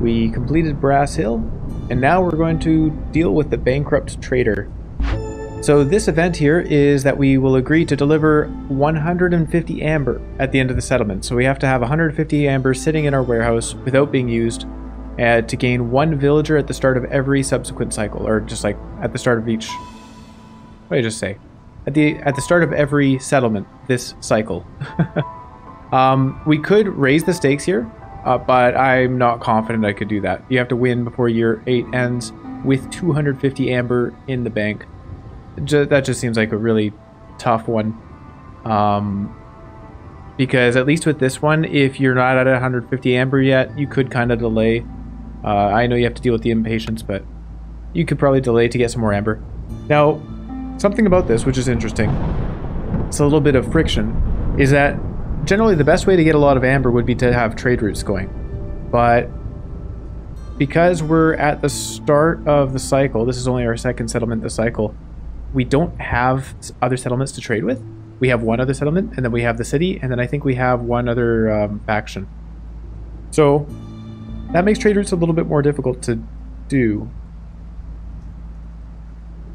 We completed Brass Hill, and now we're going to deal with the bankrupt trader. So this event here is that we will agree to deliver 150 amber at the end of the settlement. So we have to have 150 amber sitting in our warehouse without being used uh, to gain one villager at the start of every subsequent cycle, or just like at the start of each. What did I just say? At the at the start of every settlement this cycle. um, we could raise the stakes here, uh, but I'm not confident I could do that. You have to win before year eight ends with 250 amber in the bank. Just, that just seems like a really tough one. Um, because at least with this one, if you're not at 150 amber yet, you could kind of delay uh, I know you have to deal with the impatience, but you could probably delay to get some more amber. Now, something about this, which is interesting, it's a little bit of friction, is that generally the best way to get a lot of amber would be to have trade routes going. But because we're at the start of the cycle, this is only our second settlement the cycle, we don't have other settlements to trade with. We have one other settlement, and then we have the city, and then I think we have one other um, faction. So that makes trade routes a little bit more difficult to do.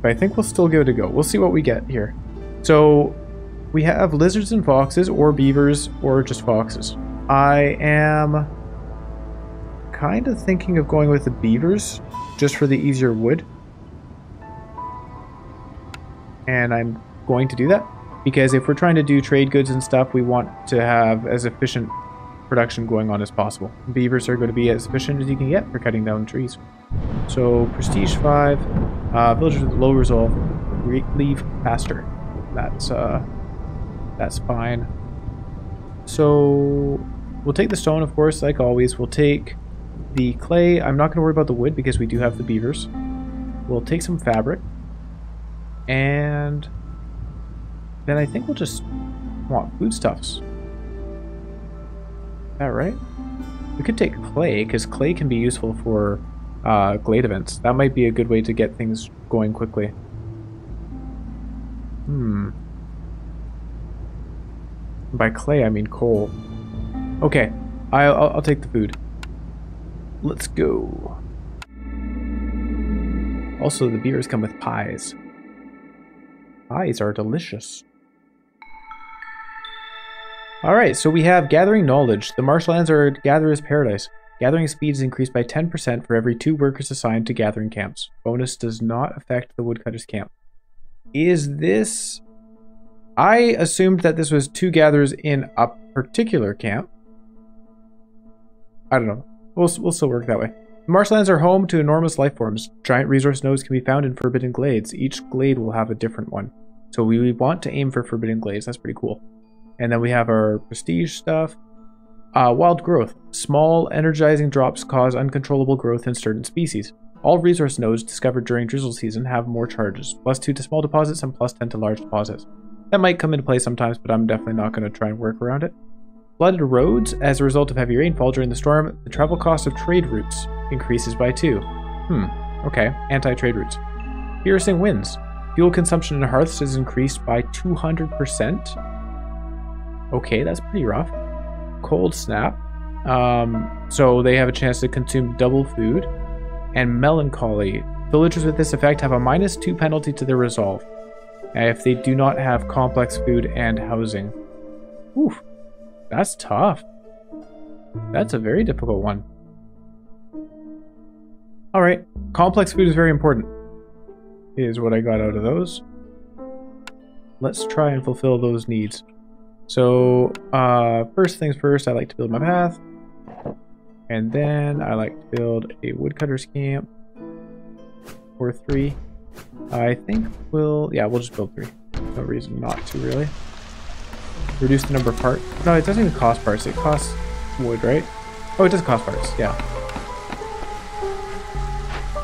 But I think we'll still give it a go. We'll see what we get here. So we have lizards and foxes, or beavers, or just foxes. I am kind of thinking of going with the beavers, just for the easier wood. And I'm going to do that, because if we're trying to do trade goods and stuff, we want to have as efficient production going on as possible. Beavers are going to be as efficient as you can get for cutting down trees. So prestige 5, uh, villagers with low resolve leave faster. That's uh, that's fine. So we'll take the stone, of course, like always. We'll take the clay. I'm not going to worry about the wood because we do have the beavers. We'll take some fabric. And then I think we'll just want foodstuffs Is that right? We could take clay, because clay can be useful for uh, glade events. That might be a good way to get things going quickly. Hmm. By clay, I mean coal. Okay, I'll, I'll take the food. Let's go. Also, the beers come with pies. Pies are delicious. Alright, so we have Gathering Knowledge. The marshlands are Gatherer's Paradise. Gathering speed is increased by 10% for every two workers assigned to gathering camps. Bonus does not affect the woodcutter's camp. Is this... I assumed that this was two gatherers in a particular camp. I don't know. We'll, we'll still work that way. Marshlands are home to enormous life forms. Giant resource nodes can be found in forbidden glades. Each glade will have a different one. So we want to aim for forbidden glades. That's pretty cool. And then we have our prestige stuff. Uh, wild growth. Small, energizing drops cause uncontrollable growth in certain species. All resource nodes discovered during drizzle season have more charges, plus 2 to small deposits and plus 10 to large deposits. That might come into play sometimes, but I'm definitely not going to try and work around it. Flooded roads. As a result of heavy rainfall during the storm, the travel cost of trade routes increases by 2. Hmm, okay, anti-trade routes. Piercing winds. Fuel consumption in hearths is increased by 200%. Okay, that's pretty rough. Cold Snap. Um, so they have a chance to consume double food. And Melancholy. Villagers with this effect have a minus 2 penalty to their resolve if they do not have complex food and housing. Oof, that's tough. That's a very difficult one. Alright, complex food is very important. Is what I got out of those. Let's try and fulfill those needs. So uh, first things first, I like to build my path. And then I like to build a woodcutter's camp or three. I think we'll, yeah, we'll just build three. No reason not to really. Reduce the number of parts. No, it doesn't even cost parts. It costs wood, right? Oh, it does cost parts, yeah.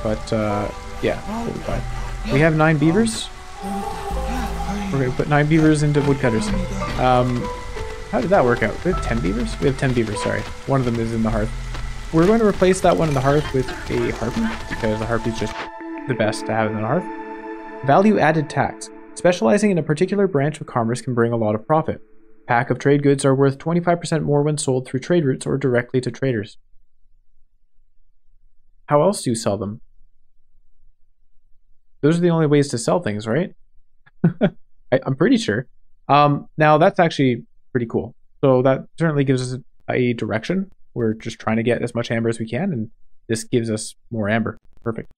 But, uh, yeah, we'll be fine. We have nine beavers. We're to put nine beavers into woodcutters. Um, how did that work out? We have 10 beavers? We have 10 beavers, sorry. One of them is in the hearth. We're going to replace that one in the hearth with a harpy, because the harpy is just the best to have in the hearth. Value added tax. Specializing in a particular branch of commerce can bring a lot of profit. Pack of trade goods are worth 25% more when sold through trade routes or directly to traders. how else do you sell them? Those are the only ways to sell things, right? I, am pretty sure. Um, now that's actually pretty cool. So that certainly gives us a direction. We're just trying to get as much amber as we can, and this gives us more amber. Perfect.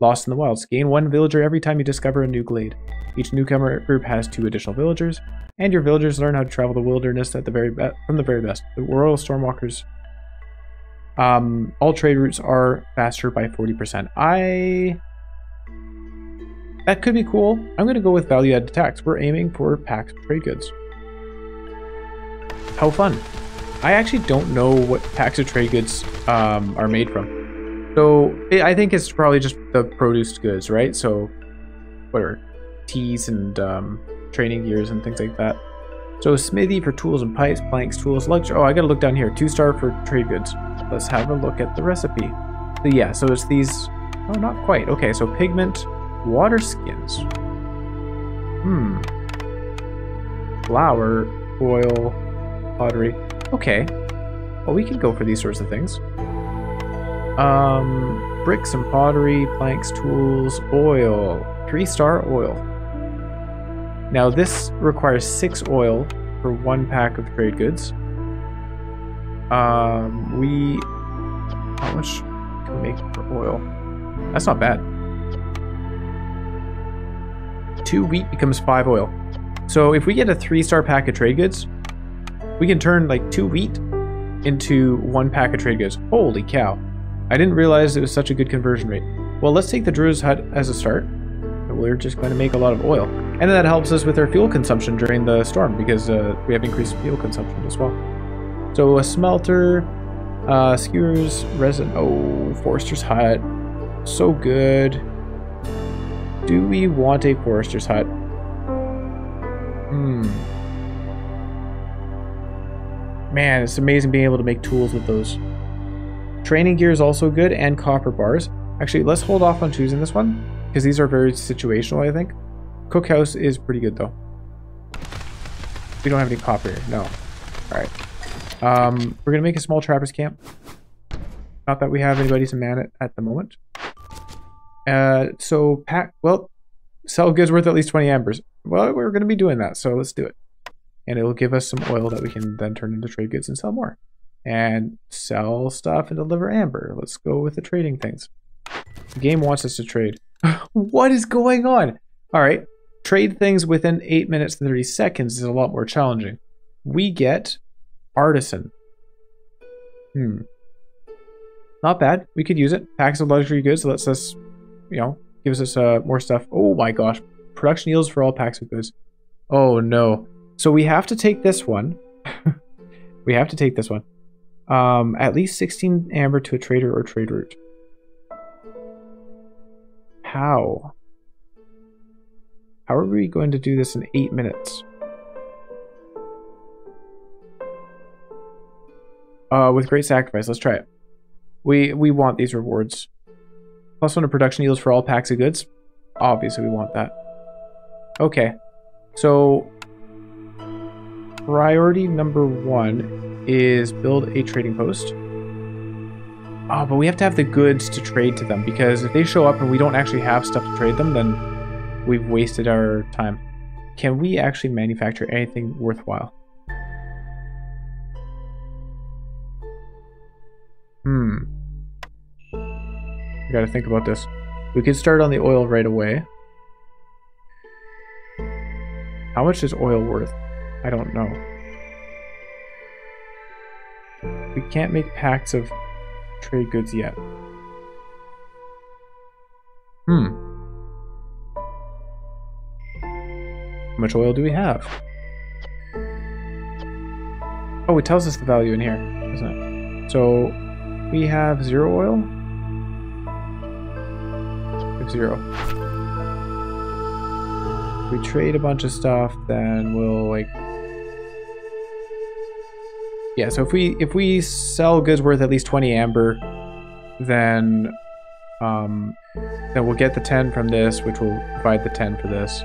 Lost in the Wilds. Gain one villager every time you discover a new glade. Each newcomer group has two additional villagers, and your villagers learn how to travel the wilderness at the very from the very best. The Royal Stormwalkers. Um, all trade routes are faster by 40%. I that could be cool. I'm going to go with value added tax. We're aiming for packs of trade goods. How fun. I actually don't know what packs of trade goods um, are made from. So I think it's probably just the produced goods, right? So whatever, teas and um, training gears and things like that. So smithy for tools and pipes, planks, tools, luxury. Oh, I gotta look down here. Two star for trade goods. Let's have a look at the recipe. So yeah, so it's these. Oh, not quite. Okay, so pigment, water skins. Hmm. Flour, oil, pottery. Okay. Well, we can go for these sorts of things. Um, bricks and pottery, planks, tools, oil. Three star oil. Now this requires six oil for one pack of trade goods. Um, we, how much can we make for oil? That's not bad. Two wheat becomes five oil. So if we get a three star pack of trade goods, we can turn like two wheat into one pack of trade goods. Holy cow. I didn't realize it was such a good conversion rate. Well, let's take the Druid's Hut as a start. We're just going to make a lot of oil. And that helps us with our fuel consumption during the storm because uh, we have increased fuel consumption as well. So a smelter, uh, skewers, resin. Oh, Forester's Hut. So good. Do we want a Forester's Hut? Hmm. Man, it's amazing being able to make tools with those. Training gear is also good, and copper bars. Actually, let's hold off on choosing this one, because these are very situational, I think. Cookhouse is pretty good, though. We don't have any copper. No. Alright. Um, we're to make a small trapper's camp. Not that we have anybody to man it at the moment. Uh, so, pack, well, sell goods worth at least 20 ambers. Well, we're to be doing that, so let's do it. And it'll give us some oil that we can then turn into trade goods and sell more and sell stuff and deliver amber. Let's go with the trading things. The game wants us to trade. what is going on? All right. Trade things within 8 minutes and 30 seconds is a lot more challenging. We get artisan. Hmm. Not bad. We could use it. Packs of luxury goods lets us, you know, gives us uh, more stuff. Oh my gosh. Production yields for all packs of goods. Oh no. So we have to take this one. we have to take this one. Um, at least 16 amber to a trader or trade route. How? How are we going to do this in 8 minutes? Uh, with great sacrifice. Let's try it. We we want these rewards. Plus one of production yields for all packs of goods. Obviously, we want that. Okay. So, priority number one is build a trading post. Oh, but we have to have the goods to trade to them because if they show up and we don't actually have stuff to trade them, then we've wasted our time. Can we actually manufacture anything worthwhile? Hmm. I gotta think about this. We could start on the oil right away. How much is oil worth? I don't know. We can't make packs of trade goods yet. Hmm. How much oil do we have? Oh, it tells us the value in here, doesn't it? So, we have zero oil? We have zero. If we trade a bunch of stuff, then we'll, like, yeah, so if we if we sell goods worth at least 20 amber, then um, then we'll get the 10 from this, which will provide the 10 for this.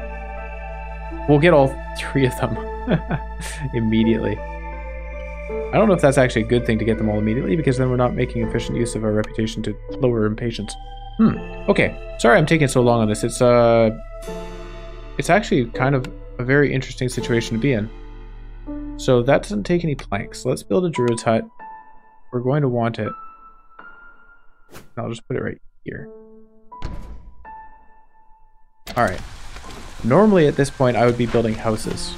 We'll get all three of them immediately. I don't know if that's actually a good thing to get them all immediately because then we're not making efficient use of our reputation to lower impatience. Hmm. Okay. Sorry I'm taking so long on this. It's uh it's actually kind of a very interesting situation to be in. So that doesn't take any planks. Let's build a druid's hut. We're going to want it. I'll just put it right here. Alright. Normally at this point I would be building houses.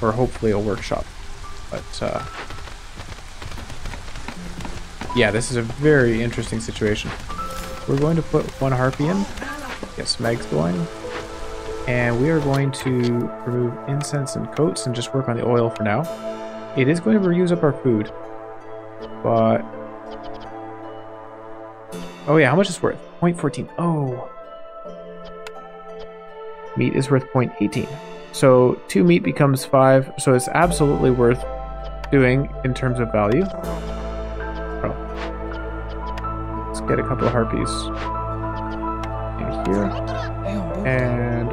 Or hopefully a workshop. But, uh... Yeah, this is a very interesting situation. We're going to put one harpy in. Get some eggs going. And we are going to remove incense and coats and just work on the oil for now. It is going to use up our food. But... Oh yeah, how much is worth? 0.14. Oh. Meat is worth 0.18. So 2 meat becomes 5, so it's absolutely worth doing in terms of value. Oh. Let's get a couple of harpies in here. And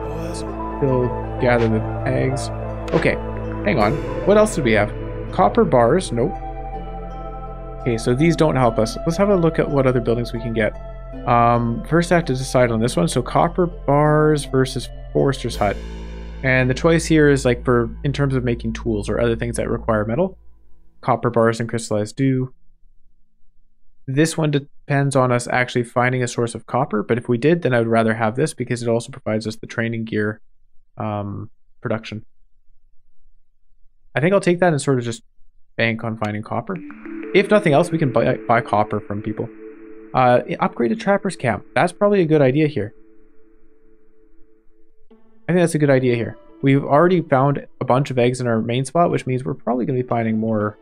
still gather the eggs. Okay, hang on. What else did we have? Copper bars. Nope. Okay, so these don't help us. Let's have a look at what other buildings we can get. Um, first I have to decide on this one. So copper bars versus forester's hut. And the choice here is like for in terms of making tools or other things that require metal. Copper bars and crystallized dew. This one depends on us actually finding a source of copper, but if we did, then I would rather have this because it also provides us the training gear um, production. I think I'll take that and sort of just bank on finding copper. If nothing else, we can buy, buy copper from people. Uh, upgrade a trapper's camp. That's probably a good idea here. I think that's a good idea here. We've already found a bunch of eggs in our main spot, which means we're probably going to be finding more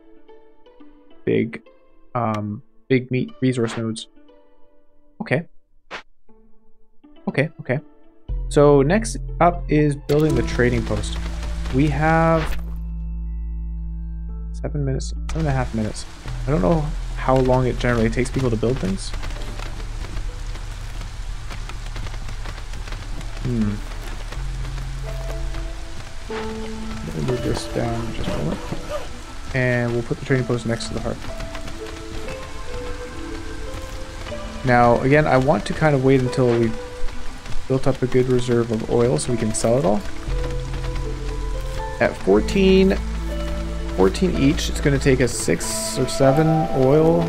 big, um, big meat resource nodes. Okay. Okay, okay. So next up is building the trading post. We have seven minutes, seven and a half minutes. I don't know how long it generally takes people to build things. Hmm. We'll move this down just a moment. And we'll put the trading post next to the hearth. Now, again, I want to kind of wait until we've built up a good reserve of oil so we can sell it all. At 14, 14 each, it's going to take us 6 or 7 oil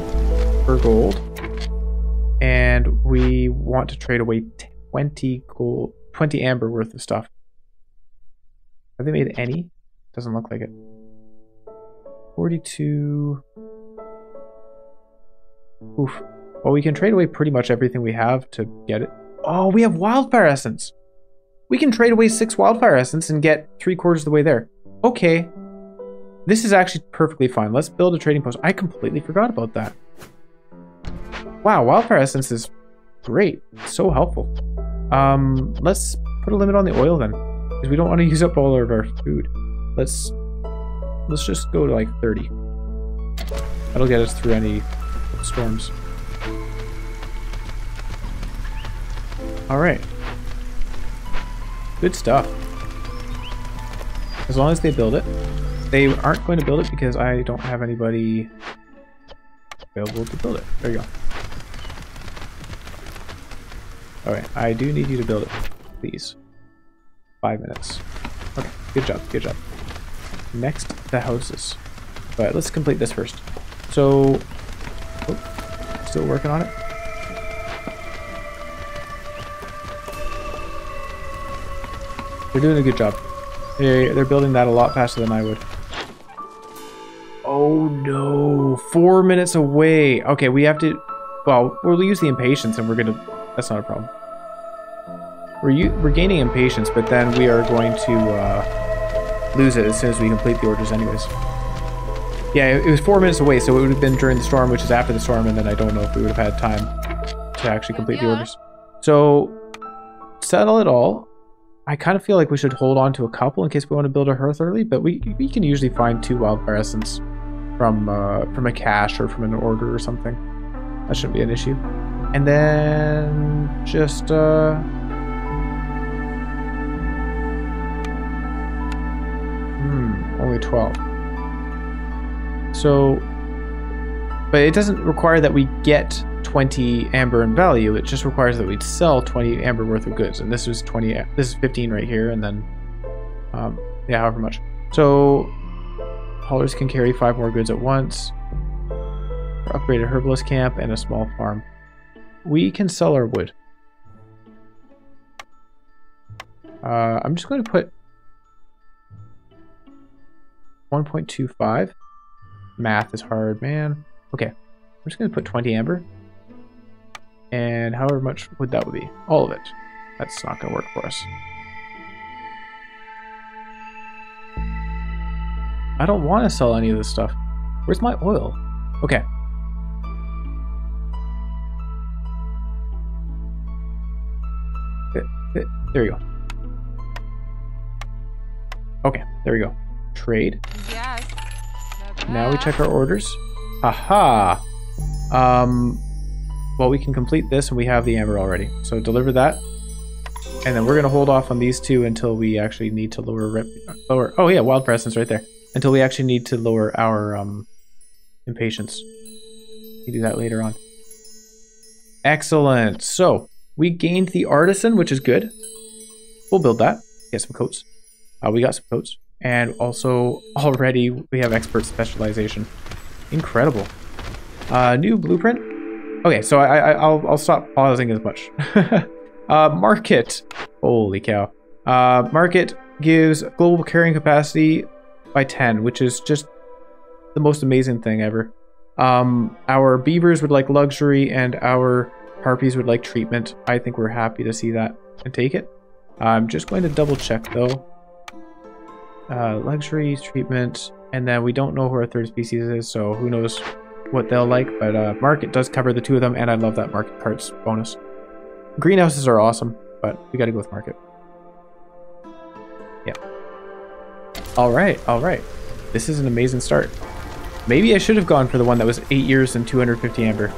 per gold. And we want to trade away 20 gold, 20 amber worth of stuff. Have they made any? Doesn't look like it. 42. Oof. Well, we can trade away pretty much everything we have to get it. Oh, we have wildfire essence. We can trade away six wildfire essence and get three quarters of the way there. Okay. This is actually perfectly fine. Let's build a trading post. I completely forgot about that. Wow, wildfire essence is great. So helpful. Um, let's put a limit on the oil then. Because we don't want to use up all of our food. Let's let's just go to like 30. That'll get us through any storms. Alright. Good stuff. As long as they build it. They aren't going to build it because I don't have anybody available to build it. There you go. Alright, I do need you to build it. Please. Five minutes. Okay, good job, good job. Next, the houses. Alright, let's complete this first. So, oh, still working on it. They're doing a good job. They, they're building that a lot faster than I would. Oh no, four minutes away. Okay, we have to, well, we'll use the impatience and we're gonna, that's not a problem. We're, we're gaining impatience, but then we are going to uh, lose it as soon as we complete the orders anyways. Yeah, it was four minutes away, so it would have been during the storm, which is after the storm, and then I don't know if we would have had time to actually complete the orders. So, settle it all. I kind of feel like we should hold on to a couple in case we want to build a hearth early, but we we can usually find two wildfire essence from uh, from a cache or from an order or something. That shouldn't be an issue. And then just uh, hmm, only twelve. So, but it doesn't require that we get 20 amber in value. It just requires that we sell 20 amber worth of goods. And this is 20, this is 15 right here. And then, um, yeah, however much. So haulers can carry five more goods at once. Upgraded herbalist camp and a small farm. We can sell our wood. Uh, I'm just going to put 1.25. Math is hard, man. Okay, I'm just going to put 20 amber. And however much would that be? All of it. That's not going to work for us. I don't want to sell any of this stuff. Where's my oil? Okay. Eh, eh, there you go. Okay, there we go. Trade. Yes. Now we check our orders. Aha! Um, well, we can complete this and we have the amber already. So deliver that. And then we're going to hold off on these two until we actually need to lower... Rep lower oh yeah, wild presence right there. Until we actually need to lower our um, impatience. We do that later on. Excellent. So, we gained the artisan, which is good. We'll build that. Get some coats. Uh, we got some coats. And also, already, we have expert specialization. Incredible. Uh, new blueprint. Okay, so I, I, will I'll stop pausing as much. uh, market. Holy cow. Uh, market gives global carrying capacity by 10, which is just the most amazing thing ever. Um, our beavers would like luxury and our harpies would like treatment. I think we're happy to see that and take it. I'm just going to double check though. Uh, luxury, treatment, and then we don't know who our third species is, so who knows what they'll like, but uh, market does cover the two of them, and I love that market cards bonus. Greenhouses are awesome, but we gotta go with market. Yeah. Alright, alright. This is an amazing start. Maybe I should have gone for the one that was 8 years and 250 amber.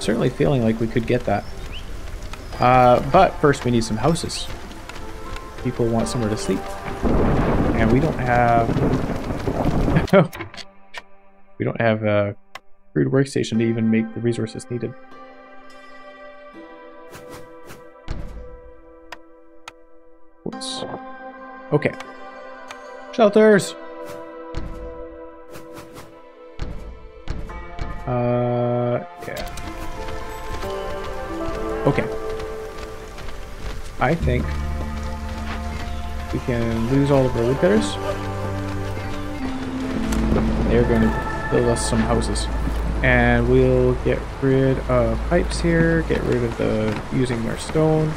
Certainly feeling like we could get that. Uh, but first we need some houses. People want somewhere to sleep. And we don't have... we don't have a crude workstation to even make the resources needed. Whoops. Okay. Shelters! Uh, yeah. Okay. I think we can lose all of our woodcutters. They're going to build us some houses. And we'll get rid of pipes here, get rid of the using our stone.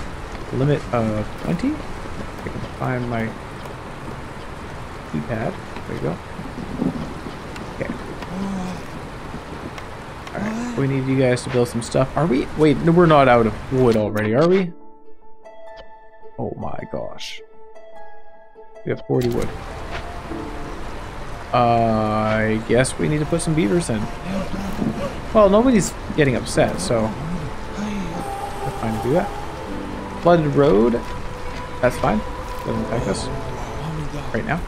Limit of 20. I can find my keypad. There you go. Okay. Alright, we need you guys to build some stuff. Are we? Wait, no, we're not out of wood already, are we? Oh my gosh. We have 40 wood. Uh, I guess we need to put some beavers in. Well, nobody's getting upset, so we're fine to do that. Flooded road, that's fine. Doesn't affect us right now.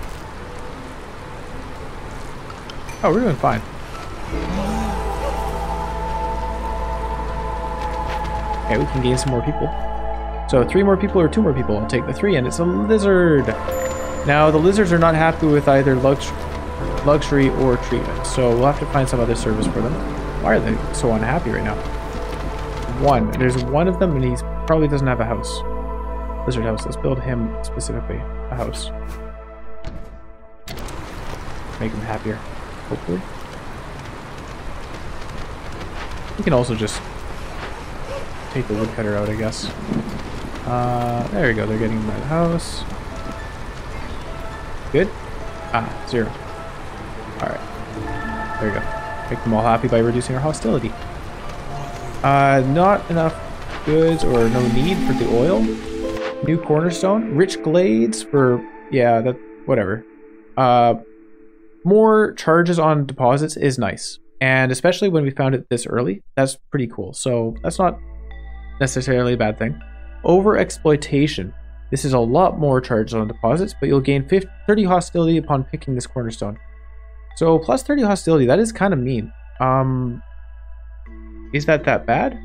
Oh, we're doing fine. Okay, we can gain some more people. So three more people or two more people. I'll take the three, and it's a lizard. Now, the lizards are not happy with either lux luxury or treatment, so we'll have to find some other service for them. Why are they so unhappy right now? One. There's one of them, and he probably doesn't have a house. Lizard house. Let's build him specifically a house. Make him happier, hopefully. We can also just take the woodcutter out, I guess. Uh, there we go. They're getting my house. Good. Ah, zero. Alright. There you go. Make them all happy by reducing our hostility. Uh, not enough goods or no need for the oil. New cornerstone. Rich glades for, yeah, that, whatever. Uh, more charges on deposits is nice. And especially when we found it this early, that's pretty cool. So that's not necessarily a bad thing. Over exploitation. This is a lot more charges on deposits, but you'll gain 50, 30 hostility upon picking this cornerstone. So plus 30 hostility, that is kind of mean. Um, is that that bad?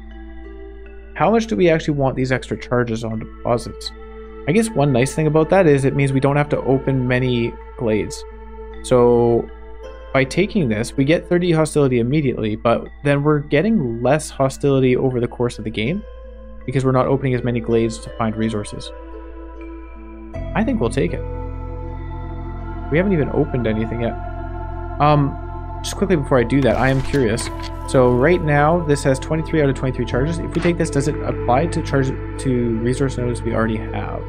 How much do we actually want these extra charges on deposits? I guess one nice thing about that is it means we don't have to open many glades. So by taking this, we get 30 hostility immediately, but then we're getting less hostility over the course of the game because we're not opening as many glades to find resources. I think we'll take it. We haven't even opened anything yet. Um, just quickly before I do that, I am curious. So right now, this has 23 out of 23 charges. If we take this, does it apply to charge to resource nodes we already have?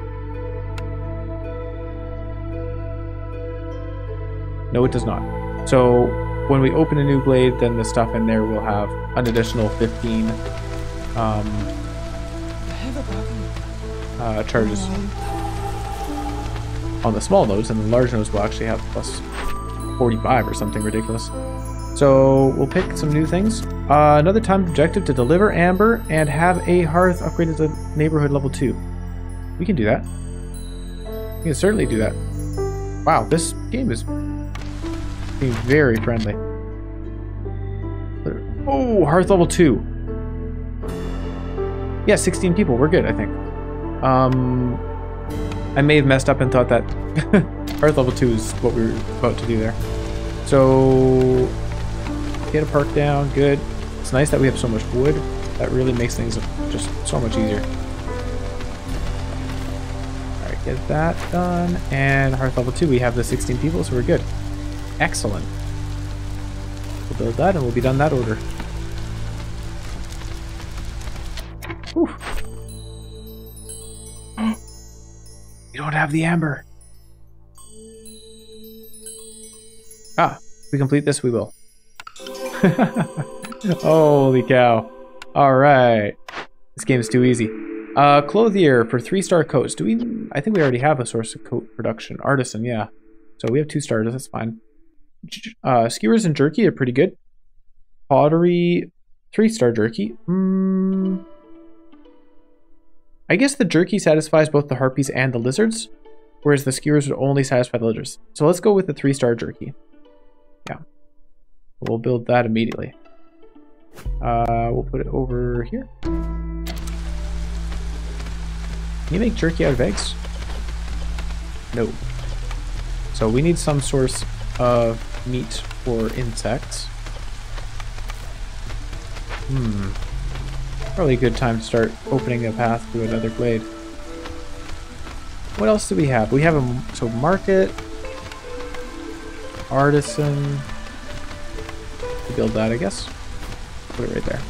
No, it does not. So when we open a new glade, then the stuff in there will have an additional 15 um, uh, charges on the small nodes, and the large nodes will actually have plus 45 or something ridiculous. So we'll pick some new things. Uh, another time objective to deliver amber and have a hearth upgraded to neighborhood level 2. We can do that. We can certainly do that. Wow, this game is being very friendly. Oh, hearth level 2. Yeah, 16 people. We're good, I think. Um, I may have messed up and thought that hearth level 2 is what we were about to do there. So, get a park down. Good. It's nice that we have so much wood. That really makes things just so much easier. Alright, get that done. And hearth level 2, we have the 16 people, so we're good. Excellent. We'll build that and we'll be done that order. Whew. We don't have the amber. Ah, if we complete this, we will. Holy cow. Alright. This game is too easy. Uh, clothier for three-star coats. Do we... I think we already have a source of coat production. Artisan, yeah. So we have two stars, that's fine. Uh, skewers and jerky are pretty good. Pottery, three-star jerky. Mm, I guess the jerky satisfies both the harpies and the lizards, whereas the skewers would only satisfy the lizards. So let's go with the three-star jerky. Yeah. We'll build that immediately. Uh, we'll put it over here. Can you make jerky out of eggs? No. So we need some source of meat for insects. Hmm. Probably a good time to start opening a path to another glade. What else do we have? We have a so market, artisan. To build that, I guess. Put it right there.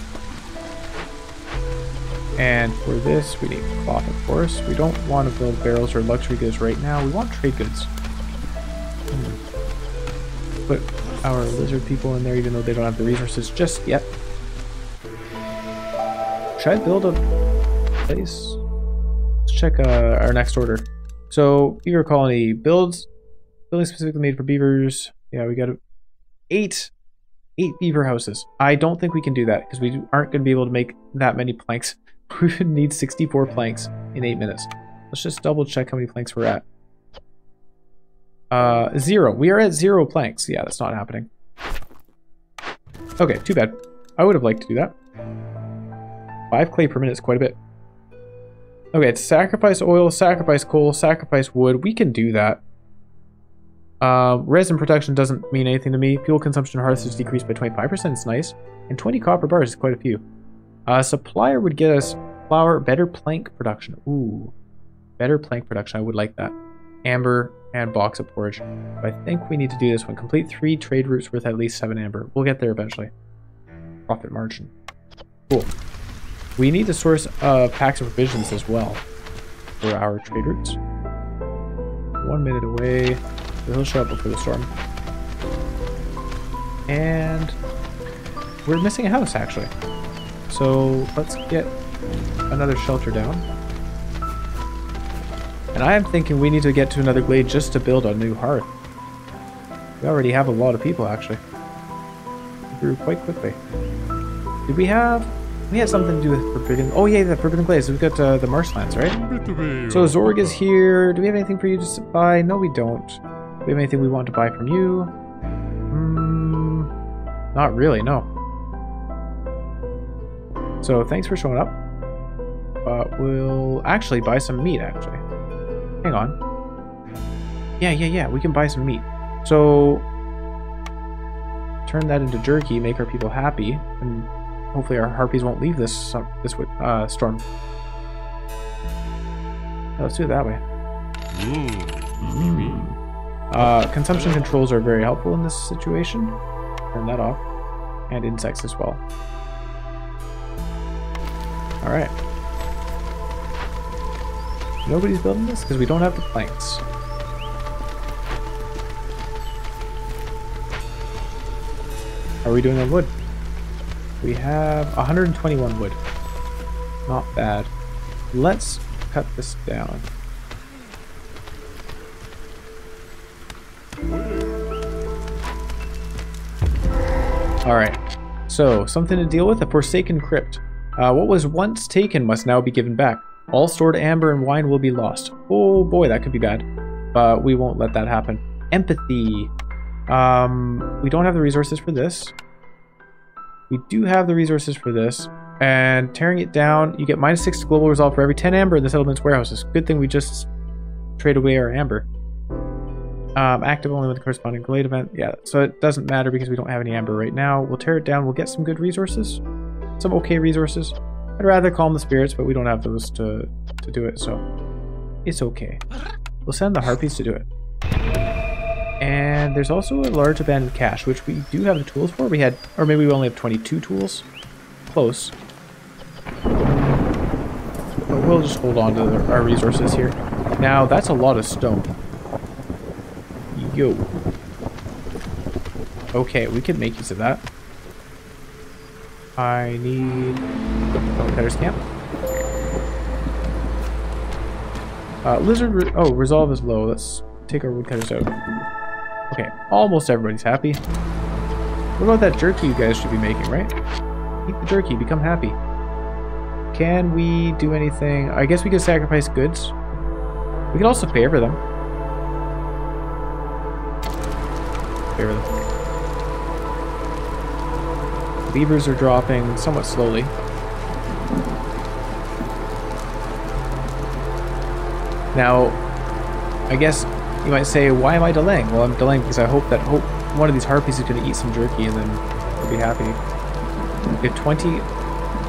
And for this, we need cloth, of course. We don't want to build barrels or luxury goods right now. We want trade goods. Hmm. Put our lizard people in there, even though they don't have the resources just yet. Should I build a place? Let's check uh, our next order. So, beaver colony builds building specifically made for beavers. Yeah, we got eight eight beaver houses. I don't think we can do that because we aren't going to be able to make that many planks. We would need 64 planks in eight minutes. Let's just double check how many planks we're at. Uh, zero. We are at zero planks. Yeah, that's not happening. Okay, too bad. I would have liked to do that. Five clay per minute is quite a bit. Okay, it's sacrifice oil, sacrifice coal, sacrifice wood. We can do that. Uh, resin protection doesn't mean anything to me. Fuel consumption is decreased by 25%. It's nice. And 20 copper bars is quite a few. Uh, supplier would get us flour, better plank production. Ooh, better plank production. I would like that. Amber and box of porridge. But I think we need to do this one. Complete three trade routes worth at least seven amber. We'll get there eventually. Profit margin. Cool. We need to source uh, packs of provisions as well for our trade routes. One minute away. He'll show up before the storm. And we're missing a house, actually. So let's get another shelter down. And I am thinking we need to get to another glade just to build a new hearth. We already have a lot of people, actually. We grew quite quickly. Did we have we had something to do with Forbidden... Oh, yeah, the Forbidden Glades. We've got uh, the Marshlands, right? So Zorg is here. Do we have anything for you to buy? No, we don't. We have anything we want to buy from you? Not really, no. So thanks for showing up. But we'll actually buy some meat, actually. Hang on. Yeah, yeah, yeah, we can buy some meat. So turn that into jerky, make our people happy, and hopefully our harpies won't leave this this uh, storm. Let's do it that way. Mm. Uh, consumption controls are very helpful in this situation. Turn that off. And insects as well. Alright. Nobody's building this because we don't have the planks. Are we doing on wood? We have 121 wood. Not bad. Let's cut this down. Alright. So, something to deal with? A Forsaken Crypt. Uh, what was once taken must now be given back. All stored amber and wine will be lost. Oh boy, that could be bad. But we won't let that happen. Empathy. Um, we don't have the resources for this. We do have the resources for this. And tearing it down, you get minus 6 global resolve for every 10 amber in the settlement's warehouses. Good thing we just trade away our amber. Um, active only with the corresponding glade event. Yeah, so it doesn't matter because we don't have any amber right now. We'll tear it down. We'll get some good resources. Some okay resources. I'd rather calm the spirits, but we don't have those to, to do it, so it's okay. We'll send the harpies to do it. And there's also a large abandoned cache, which we do have the tools for. We had, or maybe we only have 22 tools. Close. But we'll just hold on to our resources here. Now, that's a lot of stone. Yo. Okay, we can make use of that. I need Cutter's Camp. Uh, lizard, re oh, resolve is low. Let's take our woodcutters out. Okay, almost everybody's happy. What about that jerky you guys should be making, right? Eat the jerky, become happy. Can we do anything? I guess we could sacrifice goods. We could also pay for them. Them. Beavers are dropping somewhat slowly. Now, I guess you might say, why am I delaying? Well, I'm delaying because I hope that hope one of these harpies is going to eat some jerky and then we'll be happy. Have 20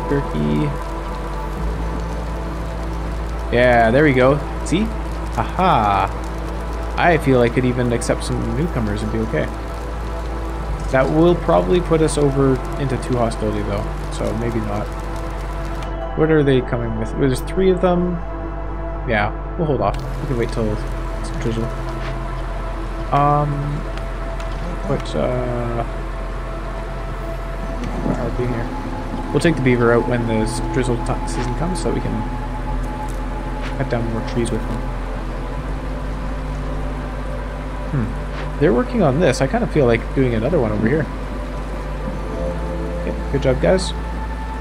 jerky. Yeah, there we go. See? Aha! I feel I could even accept some newcomers and be okay. That will probably put us over into two hostility though, so maybe not. What are they coming with? There's three of them. Yeah, we'll hold off. We can wait till it's drizzle. Um, what, uh, I'll be here. We'll take the beaver out when the drizzle season comes so we can cut down more trees with them. Hmm. They're working on this. I kind of feel like doing another one over here. Okay, good job, guys.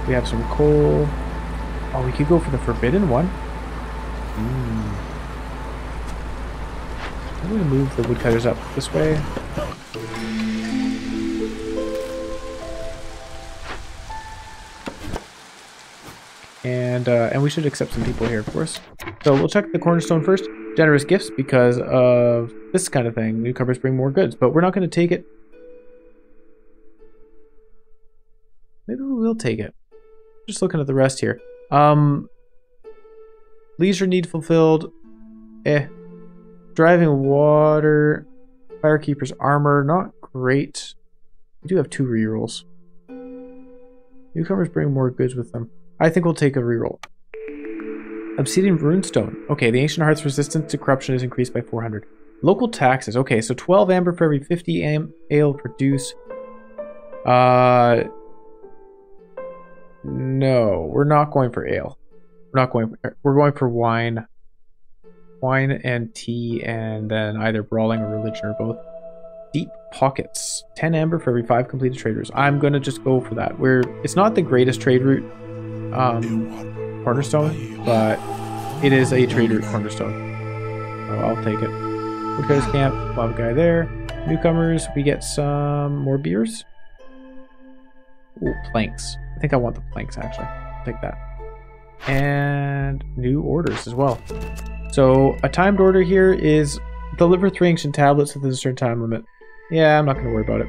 We have some coal. Oh, we could go for the forbidden one. I'm going to move the woodcutters up this way. And, uh, and we should accept some people here, of course. So we'll check the cornerstone first generous gifts because of this kind of thing. Newcomers bring more goods, but we're not going to take it. Maybe we will take it. Just looking at the rest here. Um, leisure need fulfilled. Eh. Driving water. Firekeeper's armor. Not great. We do have two rerolls. Newcomers bring more goods with them. I think we'll take a reroll. Obsidian Runestone. Okay, the Ancient Hearth's resistance to corruption is increased by 400. Local taxes. Okay, so 12 amber for every 50 am ale produced. Uh, no, we're not going for ale. We're not going. For, we're going for wine, wine and tea, and then either brawling or religion or both. Deep pockets. 10 amber for every five completed traders. I'm gonna just go for that. Where it's not the greatest trade route. Um, cornerstone, but it is a trade route cornerstone. So I'll take it. Woodcutter's camp, lava guy there. Newcomers, we get some more beers. Ooh, planks. I think I want the planks actually. I'll take that. And new orders as well. So a timed order here is deliver three ancient tablets within a certain time limit. Yeah, I'm not going to worry about it.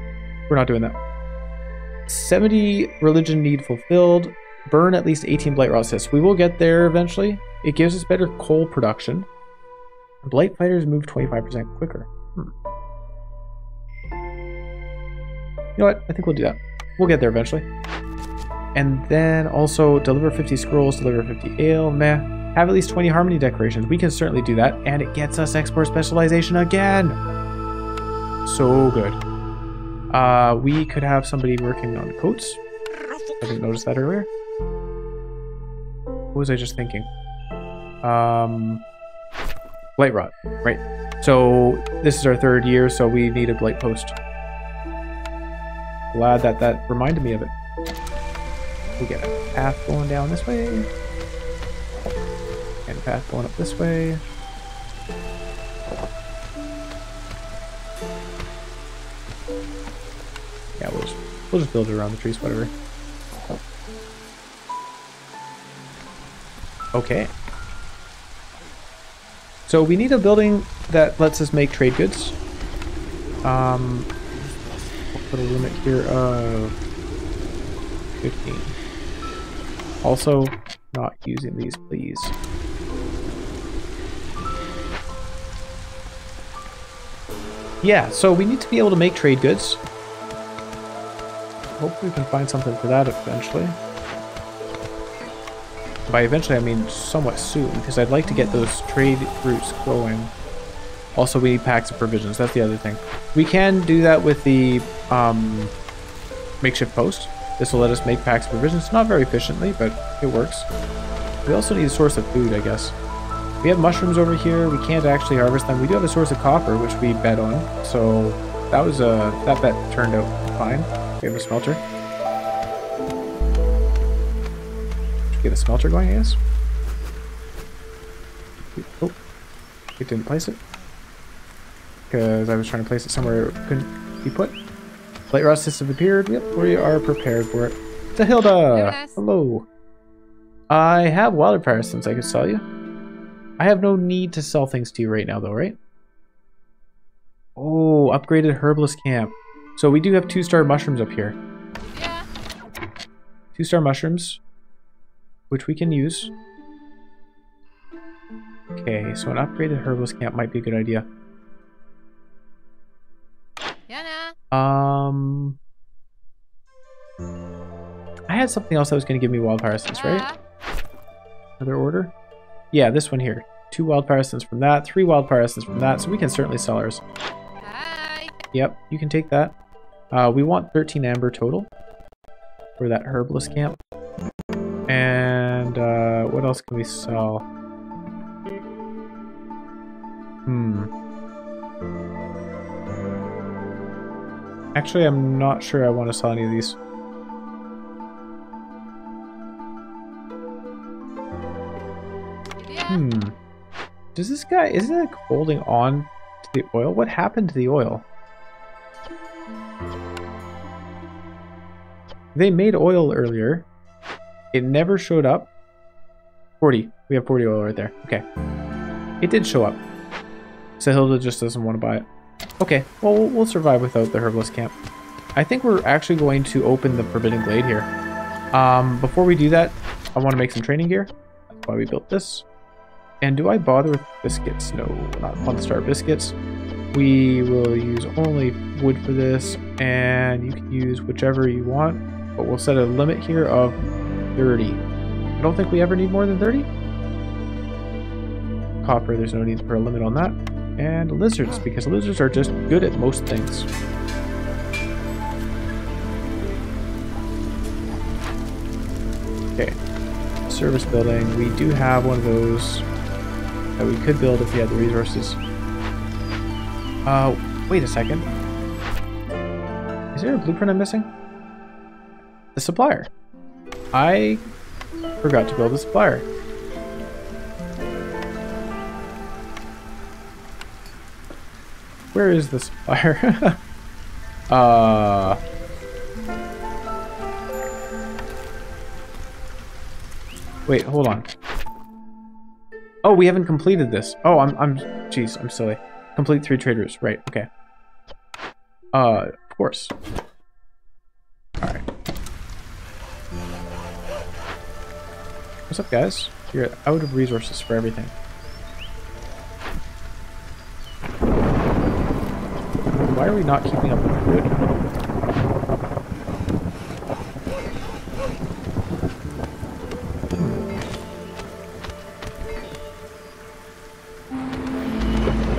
We're not doing that. 70 religion need fulfilled. Burn at least 18 blight rot We will get there eventually. It gives us better coal production. Blight fighters move 25% quicker. Hmm. You know what? I think we'll do that. We'll get there eventually. And then also deliver 50 scrolls, deliver 50 ale, meh. Have at least 20 harmony decorations. We can certainly do that. And it gets us export specialization again. So good. Uh, we could have somebody working on coats. I didn't notice that earlier. What was I just thinking? Um, blight rot, right? So this is our third year, so we need a blight post. Glad that that reminded me of it. We get a path going down this way. And a path going up this way. Yeah, we'll just, we'll just build it around the trees, whatever. Okay. So we need a building that lets us make trade goods. Um, put a limit here of 15. Also, not using these, please. Yeah, so we need to be able to make trade goods. Hopefully we can find something for that eventually. By eventually, I mean somewhat soon, because I'd like to get those trade routes going. Also, we need packs of provisions. That's the other thing. We can do that with the um, makeshift post. This will let us make packs of provisions. Not very efficiently, but it works. We also need a source of food, I guess. We have mushrooms over here. We can't actually harvest them. We do have a source of copper, which we bet on. So that was a that bet turned out fine. We have a smelter. Get a smelter going, I guess. Oh, it didn't place it because I was trying to place it somewhere it couldn't be put. Blight rot has appeared. Yep, we are prepared for it. To Hilda! Hello. I have wildfire since I could sell you. I have no need to sell things to you right now though, right? Oh, upgraded herbalist camp. So we do have two-star mushrooms up here. Yeah. Two-star mushrooms, which we can use. Okay, so an upgraded herbalist camp might be a good idea. Um, I had something else that was going to give me wildfire essence, right? Another order? Yeah, this one here. Two wildfire essence from that, three wildfire essence from that, so we can certainly sell ours. Hi. Yep, you can take that. Uh, we want 13 amber total for that herbalist camp. And uh, what else can we sell? Hmm. Actually, I'm not sure I want to sell any of these. Hmm. Does this guy, is it like holding on to the oil? What happened to the oil? They made oil earlier. It never showed up. 40. We have 40 oil right there. Okay. It did show up. So Hilda just doesn't want to buy it. Okay, well, we'll survive without the herbalist camp. I think we're actually going to open the Forbidden Glade here. Um, before we do that, I want to make some training gear. That's why we built this. And do I bother with biscuits? No, not one star biscuits. We will use only wood for this, and you can use whichever you want, but we'll set a limit here of 30. I don't think we ever need more than 30. Copper, there's no need for a limit on that and lizards, because lizards are just good at most things. Okay, service building. We do have one of those that we could build if we had the resources. Uh, wait a second. Is there a blueprint I'm missing? The supplier. I forgot to build a supplier. Where is the supplier? uh... Wait, hold on. Oh, we haven't completed this. Oh, I'm, I'm, jeez, I'm silly. Complete three trade routes. Right, okay. Uh, of course. Alright. What's up, guys? You're out of resources for everything. Why are we not keeping up with wood?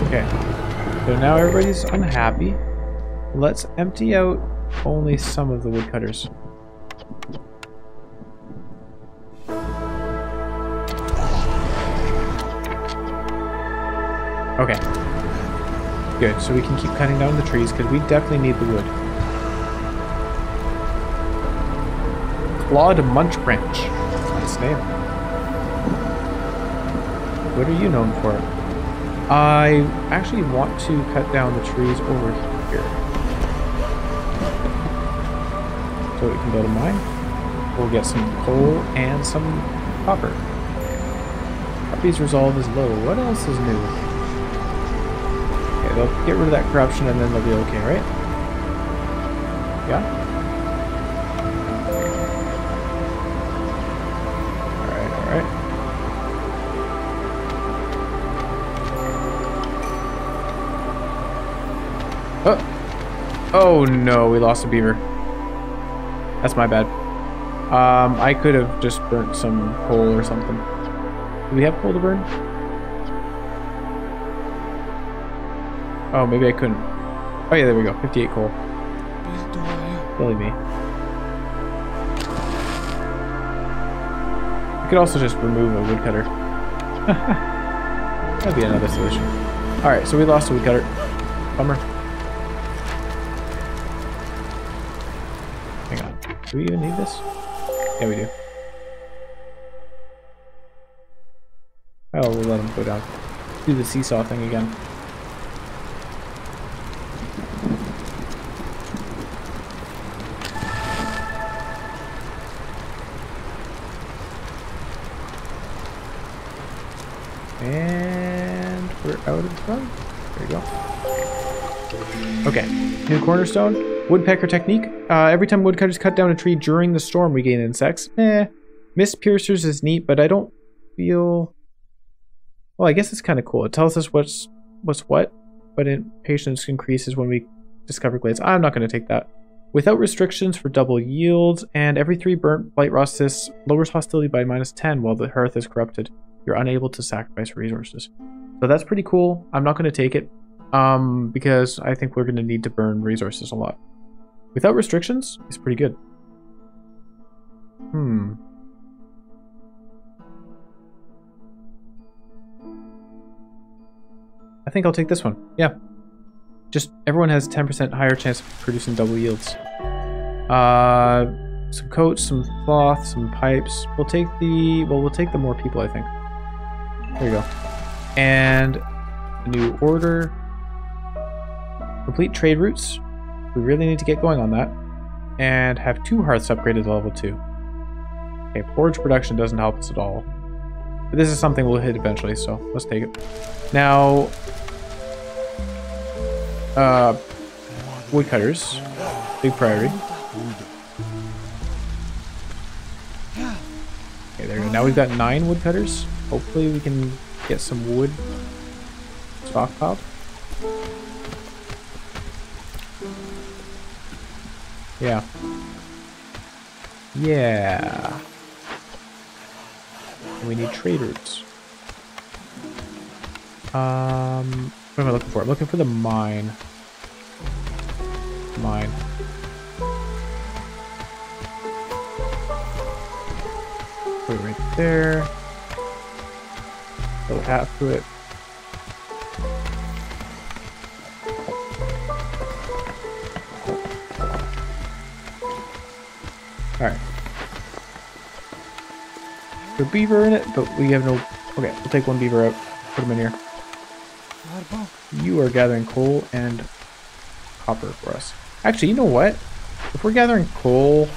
Okay. So now everybody's unhappy. Let's empty out only some of the woodcutters. Okay. Good, so we can keep cutting down the trees because we definitely need the wood. Claude Munchbranch. Nice name. What are you known for? I actually want to cut down the trees over here. So we can build a mine. We'll get some coal and some copper. Puppy's resolve is low. What else is new? Get rid of that corruption and then they'll be okay, right? Yeah? Oh. Oh no, we lost a beaver. That's my bad. Um, I could have just burnt some coal or something. Do we have coal to burn? Oh, maybe I couldn't. Oh yeah, there we go. 58 coal. Silly me. I could also just remove a woodcutter. That'd be another solution. Alright, so we lost a woodcutter. Bummer. Hang on. Do we even need this? Yeah, we do. Oh, we'll let him go down. Do the seesaw thing again. New cornerstone. Woodpecker technique. Uh, every time woodcutters cut down a tree during the storm, we gain insects. Eh. Mist piercers is neat, but I don't feel... Well, I guess it's kind of cool. It tells us what's what's what, but impatience increases when we discover glades. I'm not going to take that. Without restrictions for double yields, and every three burnt blight rot cysts lowers hostility by minus 10 while the hearth is corrupted. You're unable to sacrifice resources. So that's pretty cool. I'm not going to take it um, because I think we're going to need to burn resources a lot. Without restrictions, it's pretty good. Hmm. I think I'll take this one. Yeah. Just everyone has 10% higher chance of producing double yields. Uh, some coats, some cloth, some pipes. We'll take the, well, we'll take the more people, I think. There you go. And a new order. Complete trade routes. We really need to get going on that. And have two hearths upgraded to level 2. Okay, forge production doesn't help us at all. But this is something we'll hit eventually, so let's take it. Now, uh, woodcutters, big priority. Okay, there we go. Now we've got nine woodcutters. Hopefully we can get some wood stockpiled. Yeah. Yeah. We need trade routes. Um, what am I looking for? I'm looking for the mine. Mine. Put it right there. Go half to it. Alright. There's a beaver in it, but we have no... Okay, we'll take one beaver out. Put him in here. You are gathering coal and copper for us. Actually, you know what? If we're gathering coal...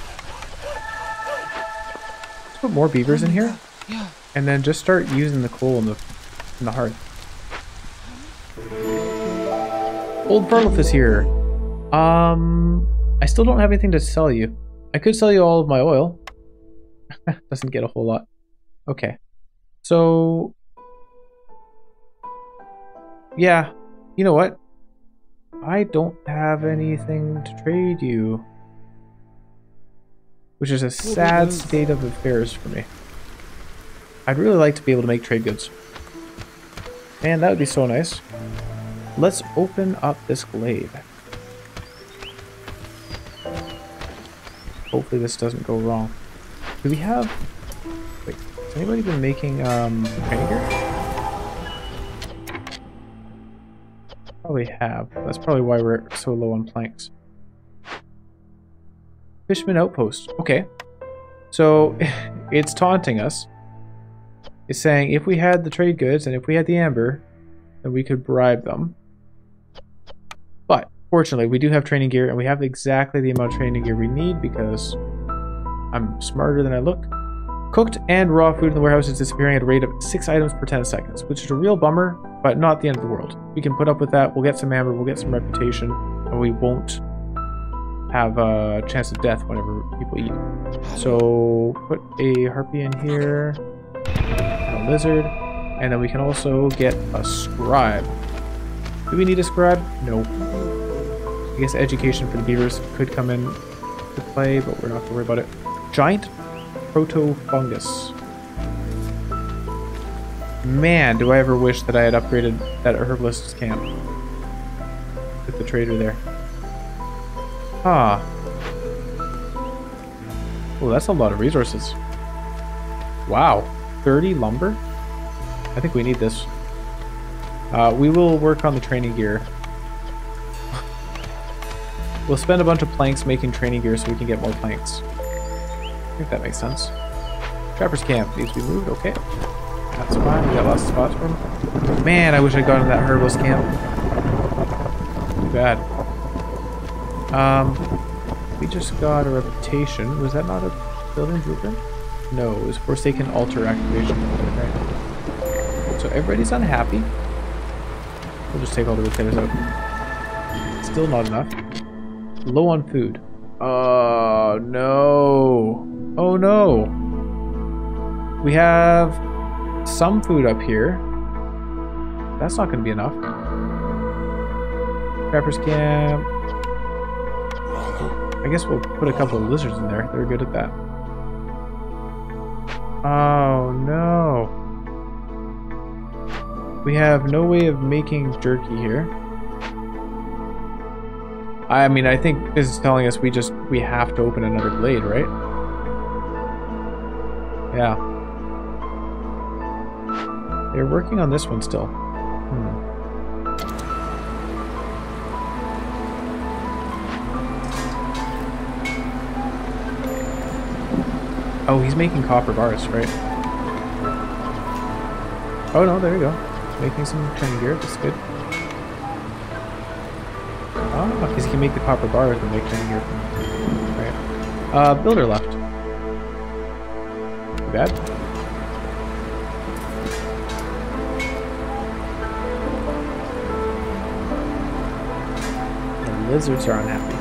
Let's put more beavers in here. Yeah. and then just start using the coal in the in the hearth. Old Perlif is here. Um, I still don't have anything to sell you. I could sell you all of my oil. Doesn't get a whole lot. Okay, so yeah, you know what? I don't have anything to trade you, which is a sad state of affairs for me. I'd really like to be able to make trade goods. Man, that would be so nice. Let's open up this glade. Hopefully this doesn't go wrong. Do we have... Wait, has anybody been making um, gear? Probably have. That's probably why we're so low on planks. Fishman Outpost. Okay. So, it's taunting us It's saying if we had the trade goods and if we had the amber, then we could bribe them. Fortunately, we do have training gear and we have exactly the amount of training gear we need because I'm smarter than I look. Cooked and raw food in the warehouse is disappearing at a rate of 6 items per 10 seconds, which is a real bummer, but not the end of the world. We can put up with that, we'll get some amber, we'll get some reputation, and we won't have a chance of death whenever people eat. So put a harpy in here a lizard, and then we can also get a scribe. Do we need a scribe? No. I guess education for the beavers could come in to play, but we're not going to worry about it. Giant proto-fungus. Man, do I ever wish that I had upgraded that herbalist's camp with the trader there. Ah. Oh, that's a lot of resources. Wow. 30 lumber? I think we need this. Uh, we will work on the training gear. We'll spend a bunch of planks making training gear so we can get more planks. I think that makes sense. Trapper's camp needs to be moved. Okay. That's fine. We got lots of spots for him. Man, I wish I'd gone to that herbalist camp. Too bad. Um, we just got a reputation. Was that not a building blueprint? No, it was Forsaken Altar activation. Okay. So everybody's unhappy. We'll just take all the retainers out. Still not enough. Low on food. Oh, no. Oh, no. We have some food up here. That's not going to be enough. Trapper's Camp. I guess we'll put a couple of lizards in there. They're good at that. Oh no. We have no way of making jerky here. I mean, I think this is telling us we just, we have to open another glade, right? Yeah. They're working on this one still. Hmm. Oh, he's making copper bars, right? Oh no, there you go. Making some training gear, that's good. Can make the copper bars and make training gear. from Right. Uh, builder left. Too bad. The lizards are unhappy.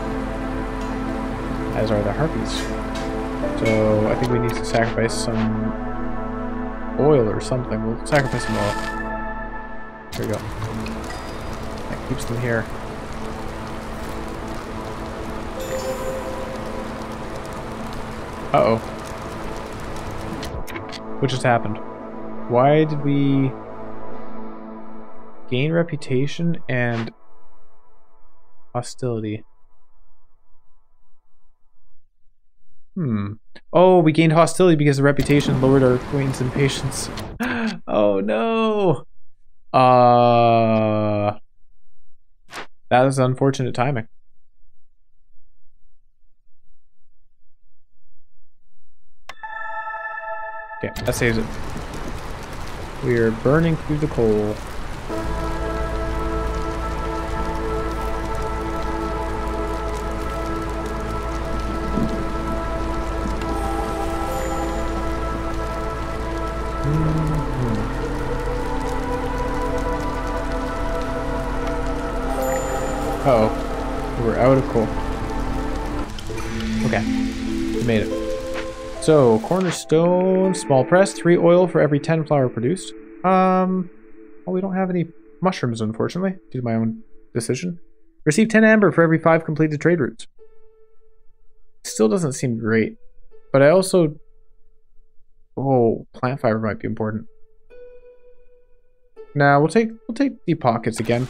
As are the harpies. So I think we need to sacrifice some oil or something. We'll sacrifice some oil. There we go. That keeps them here. Uh-oh. What just happened? Why did we gain reputation and hostility? Hmm. Oh, we gained hostility because the reputation lowered our queen's impatience. oh no. Uh That is unfortunate timing. Okay, that saves it. We are burning through the coal. Uh oh. We're out of coal. Okay. We made it. So, cornerstone, small press, three oil for every 10 flour produced. Um, well, we don't have any mushrooms, unfortunately, due to my own decision. Receive 10 amber for every five completed trade routes. Still doesn't seem great. But I also... Oh, plant fiber might be important. Nah, we'll take we'll take the pockets again.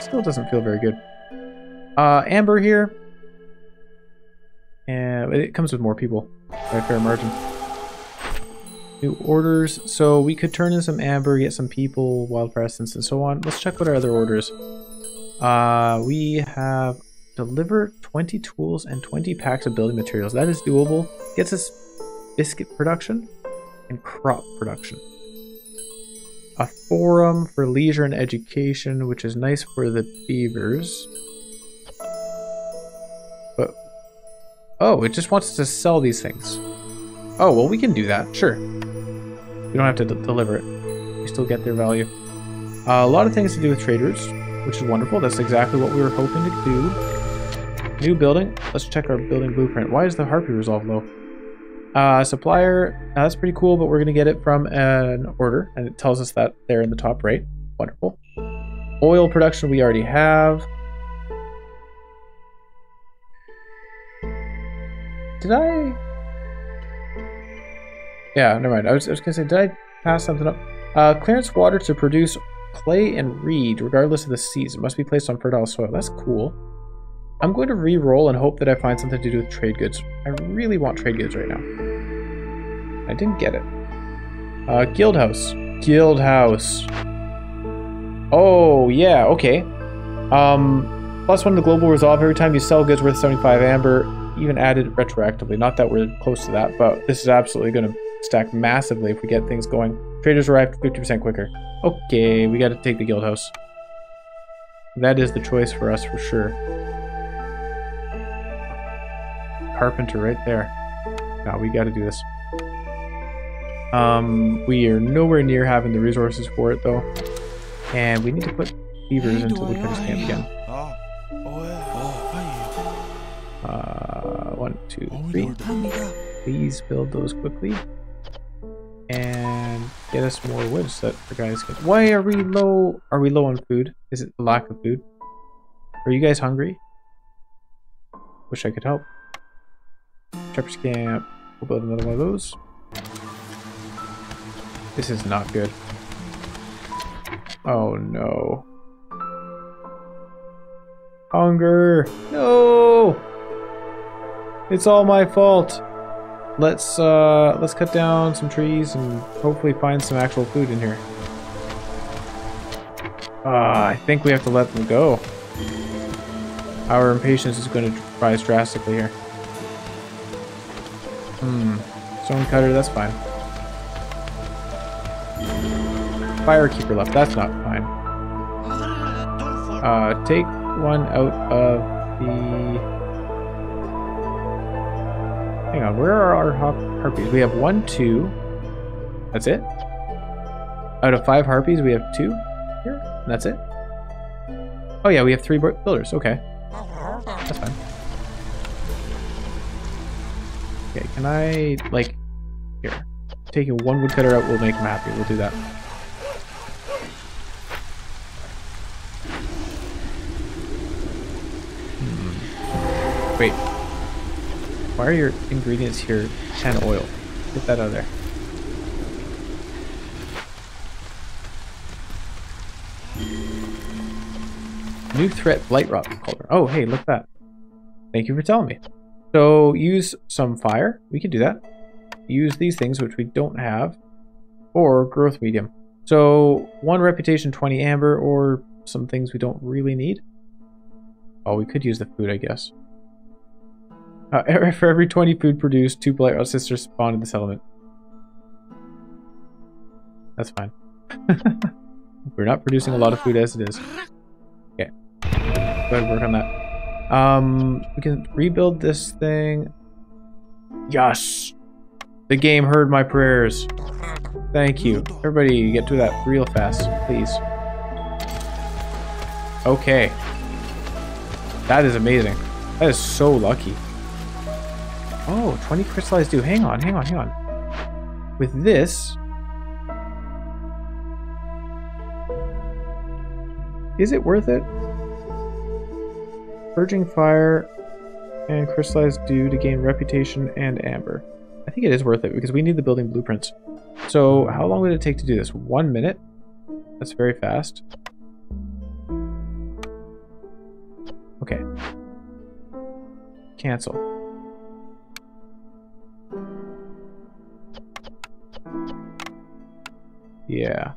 Still doesn't feel very good. Uh, Amber here. And it comes with more people a fair margin. New orders. So we could turn in some Amber, get some people, wild presence, and so on. Let's check what our other orders. Uh, we have deliver 20 tools and 20 packs of building materials. That is doable. Gets us biscuit production and crop production a forum for leisure and education, which is nice for the beavers. Oh, it just wants to sell these things. Oh, well, we can do that, sure. We don't have to deliver it. We still get their value. Uh, a lot of things to do with traders, which is wonderful. That's exactly what we were hoping to do. New building. Let's check our building blueprint. Why is the harpy resolve low? Uh, supplier, that's pretty cool, but we're going to get it from an order, and it tells us that there in the top right. Wonderful. Oil production we already have. Did I... Yeah, never mind. I was, I was to say, did I pass something up? Uh, clearance water to produce clay and reed, regardless of the season. Must be placed on fertile soil. That's cool. I'm going to re-roll and hope that I find something to do with trade goods. I really want trade goods right now. I didn't get it. Uh, guild house. Guild house. Oh, yeah, okay. Um, plus one to global resolve every time you sell goods worth 75 amber, even added retroactively. Not that we're close to that, but this is absolutely going to stack massively if we get things going. Traders arrive 50% quicker. Okay, we got to take the guild house. That is the choice for us for sure carpenter right there. Now we got to do this. Um, we are nowhere near having the resources for it though, and we need to put beavers into the woodcutter's camp again. Two, three. Please build those quickly, and get us more wood so that the guys can. Why are we low? Are we low on food? Is it the lack of food? Are you guys hungry? Wish I could help. Shepherd's Camp. We'll build another one of those. This is not good. Oh no. Hunger! No! It's all my fault. Let's uh let's cut down some trees and hopefully find some actual food in here. Uh, I think we have to let them go. Our impatience is going to rise drastically here. Hmm. Stone cutter, that's fine. Firekeeper left, that's not fine. Uh, take one out of the... Hang on, where are our harpies? We have one, two. That's it? Out of five harpies, we have two here? That's it? Oh yeah, we have three builders, okay. That's fine. Okay, can I, like, here. Taking one woodcutter out will make him happy. We'll do that. Hmm. Wait. Why are your ingredients here 10 oil? Get that out of there. New threat, Blightrot Cauldron. Oh, hey, look at that. Thank you for telling me. So use some fire. We can do that. Use these things, which we don't have. Or growth medium. So one reputation, 20 amber, or some things we don't really need. Oh, we could use the food, I guess. Uh, for every 20 food produced, two Blight sisters spawn in the settlement. That's fine. We're not producing a lot of food as it is. Okay. Go ahead and work on that. Um, we can rebuild this thing. Yes! The game heard my prayers. Thank you. Everybody get to that real fast, please. Okay. That is amazing. That is so lucky. Oh, 20 crystallized dew. Hang on, hang on, hang on. With this... Is it worth it? Purging fire and crystallized dew to gain reputation and amber. I think it is worth it because we need the building blueprints. So how long would it take to do this? One minute? That's very fast. Okay. Cancel. Yeah.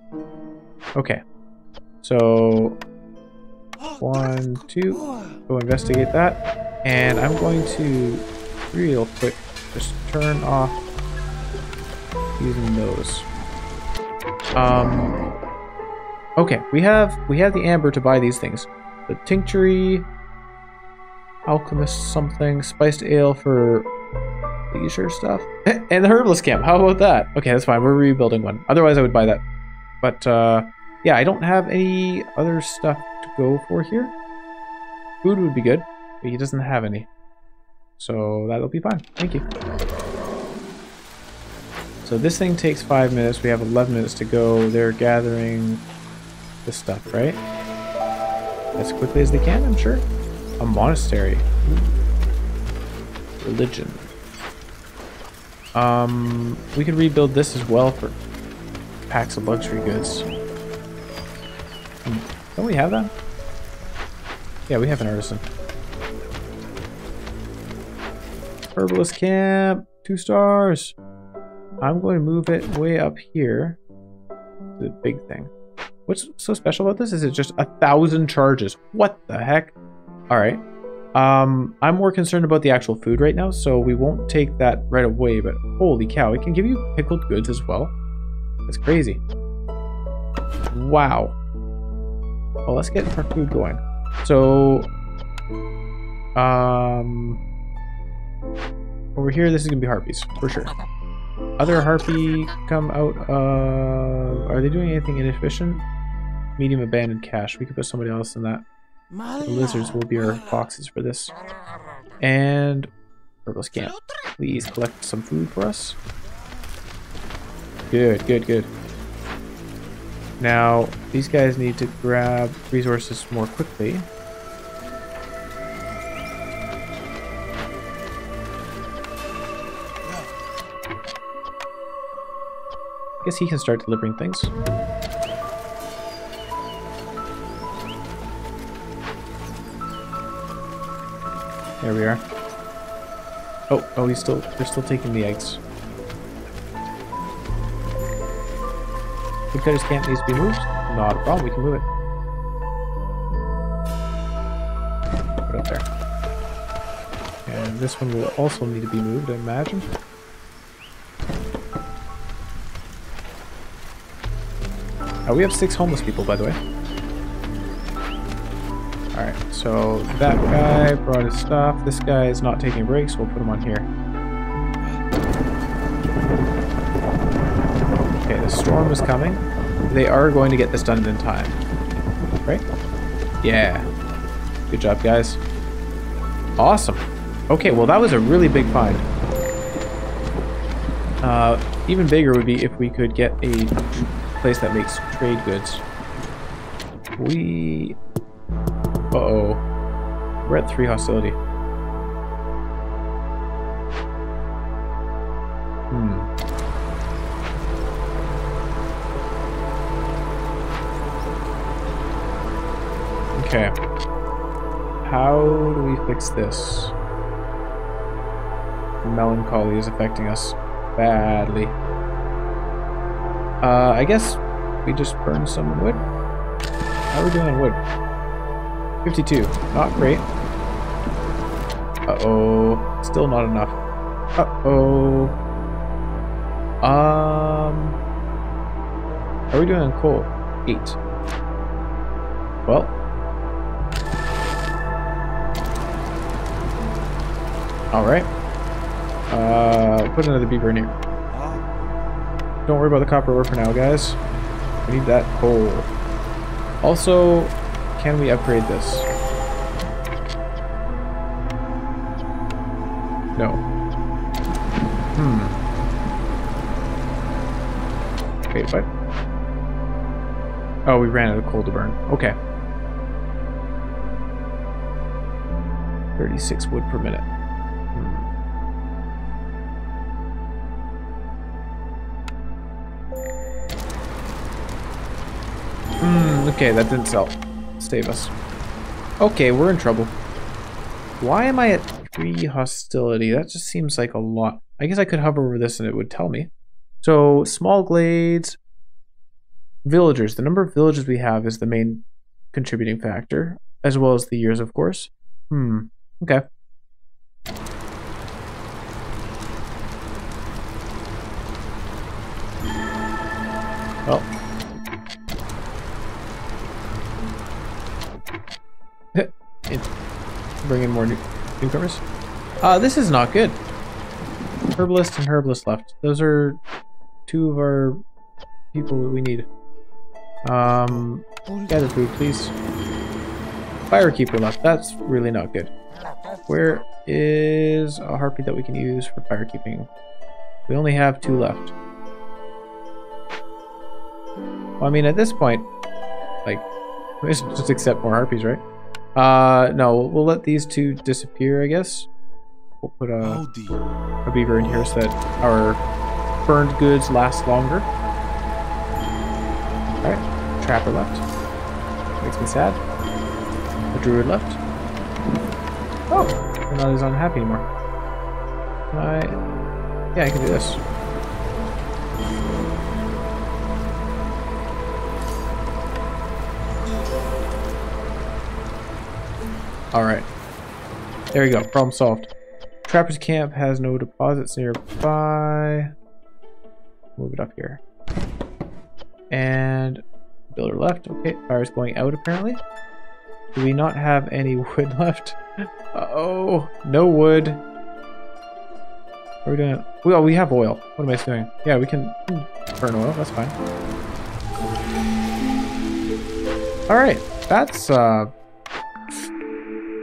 Okay. So, one, two, go investigate that. And I'm going to, real quick, just turn off using those. Um, okay, we have we have the amber to buy these things. The tinctury, alchemist something, spiced ale for leisure stuff, and the herbalist camp. How about that? Okay, that's fine. We're rebuilding one. Otherwise, I would buy that. But uh, yeah, I don't have any other stuff to go for here. Food would be good, but he doesn't have any. So that'll be fine. Thank you. So this thing takes five minutes. We have 11 minutes to go. They're gathering this stuff, right? As quickly as they can, I'm sure. A monastery. Religion. Um, we could rebuild this as well for packs of luxury goods. Don't we have that? Yeah, we have an artisan. Herbalist camp, two stars. I'm going to move it way up here. The big thing. What's so special about this? Is it just a thousand charges? What the heck? All right. Um, I'm more concerned about the actual food right now, so we won't take that right away, but holy cow, it can give you pickled goods as well. That's crazy. Wow. Well, let's get our food going. So, um, over here, this is gonna be harpies for sure. Other harpy come out. Uh, are they doing anything inefficient? Medium abandoned cache. We could put somebody else in that. The lizards will be our foxes for this. And herbalist camp. Please collect some food for us. Good, good, good. Now, these guys need to grab resources more quickly. I guess he can start delivering things. There we are. Oh, oh, he's still, they're still taking the eggs. Woodcutter's camp needs to be moved. Not a problem, we can move it. Put it up there. And this one will also need to be moved, I imagine. Oh, we have six homeless people, by the way. Alright, so that guy brought his stuff. This guy is not taking breaks, we'll put him on here. Okay, the storm is coming. They are going to get this done in time. Right? Yeah. Good job, guys. Awesome. Okay, well that was a really big find. Uh, even bigger would be if we could get a place that makes trade goods. We... We're at 3 hostility. Hmm. Okay. How do we fix this? Melancholy is affecting us badly. Uh, I guess we just burn some wood. How are we doing on wood? 52. Not great. Uh-oh. Still not enough. Uh-oh. Um... How are we doing on coal? 8. Well. Alright. Uh, put another beaver in here. don't worry about the copper ore for now, guys. We need that coal. Also, can we upgrade this? Oh, we ran out of coal to burn. Okay. 36 wood per minute. Hmm. Hmm, okay, that didn't sell. Save us. Okay, we're in trouble. Why am I at 3 hostility? That just seems like a lot. I guess I could hover over this and it would tell me. So, small glades, villagers. The number of villages we have is the main contributing factor, as well as the years, of course. Hmm, okay. Well, bring in more new newcomers. Uh, this is not good. Herbalist and herbalist left. Those are two of our people that we need. Um, gather food, please. Firekeeper left. That's really not good. Where is a harpy that we can use for firekeeping? We only have two left. Well, I mean, at this point, like, we should just accept more harpies, right? Uh, no, we'll, we'll let these two disappear, I guess. We'll put a, a beaver in here so that our burned goods last longer. Alright, trapper left. Makes me sad. The druid left. Oh, I'm not as unhappy anymore. Can I... Yeah, I can do this. Alright. There we go. Problem solved. Trapper's camp has no deposits nearby. Move it up here. And builder left. Okay, fire's going out apparently. Do we not have any wood left? Uh oh, no wood. Are we doing? Well, we have oil. What am I doing? Yeah, we can burn oil. That's fine. All right, that's uh,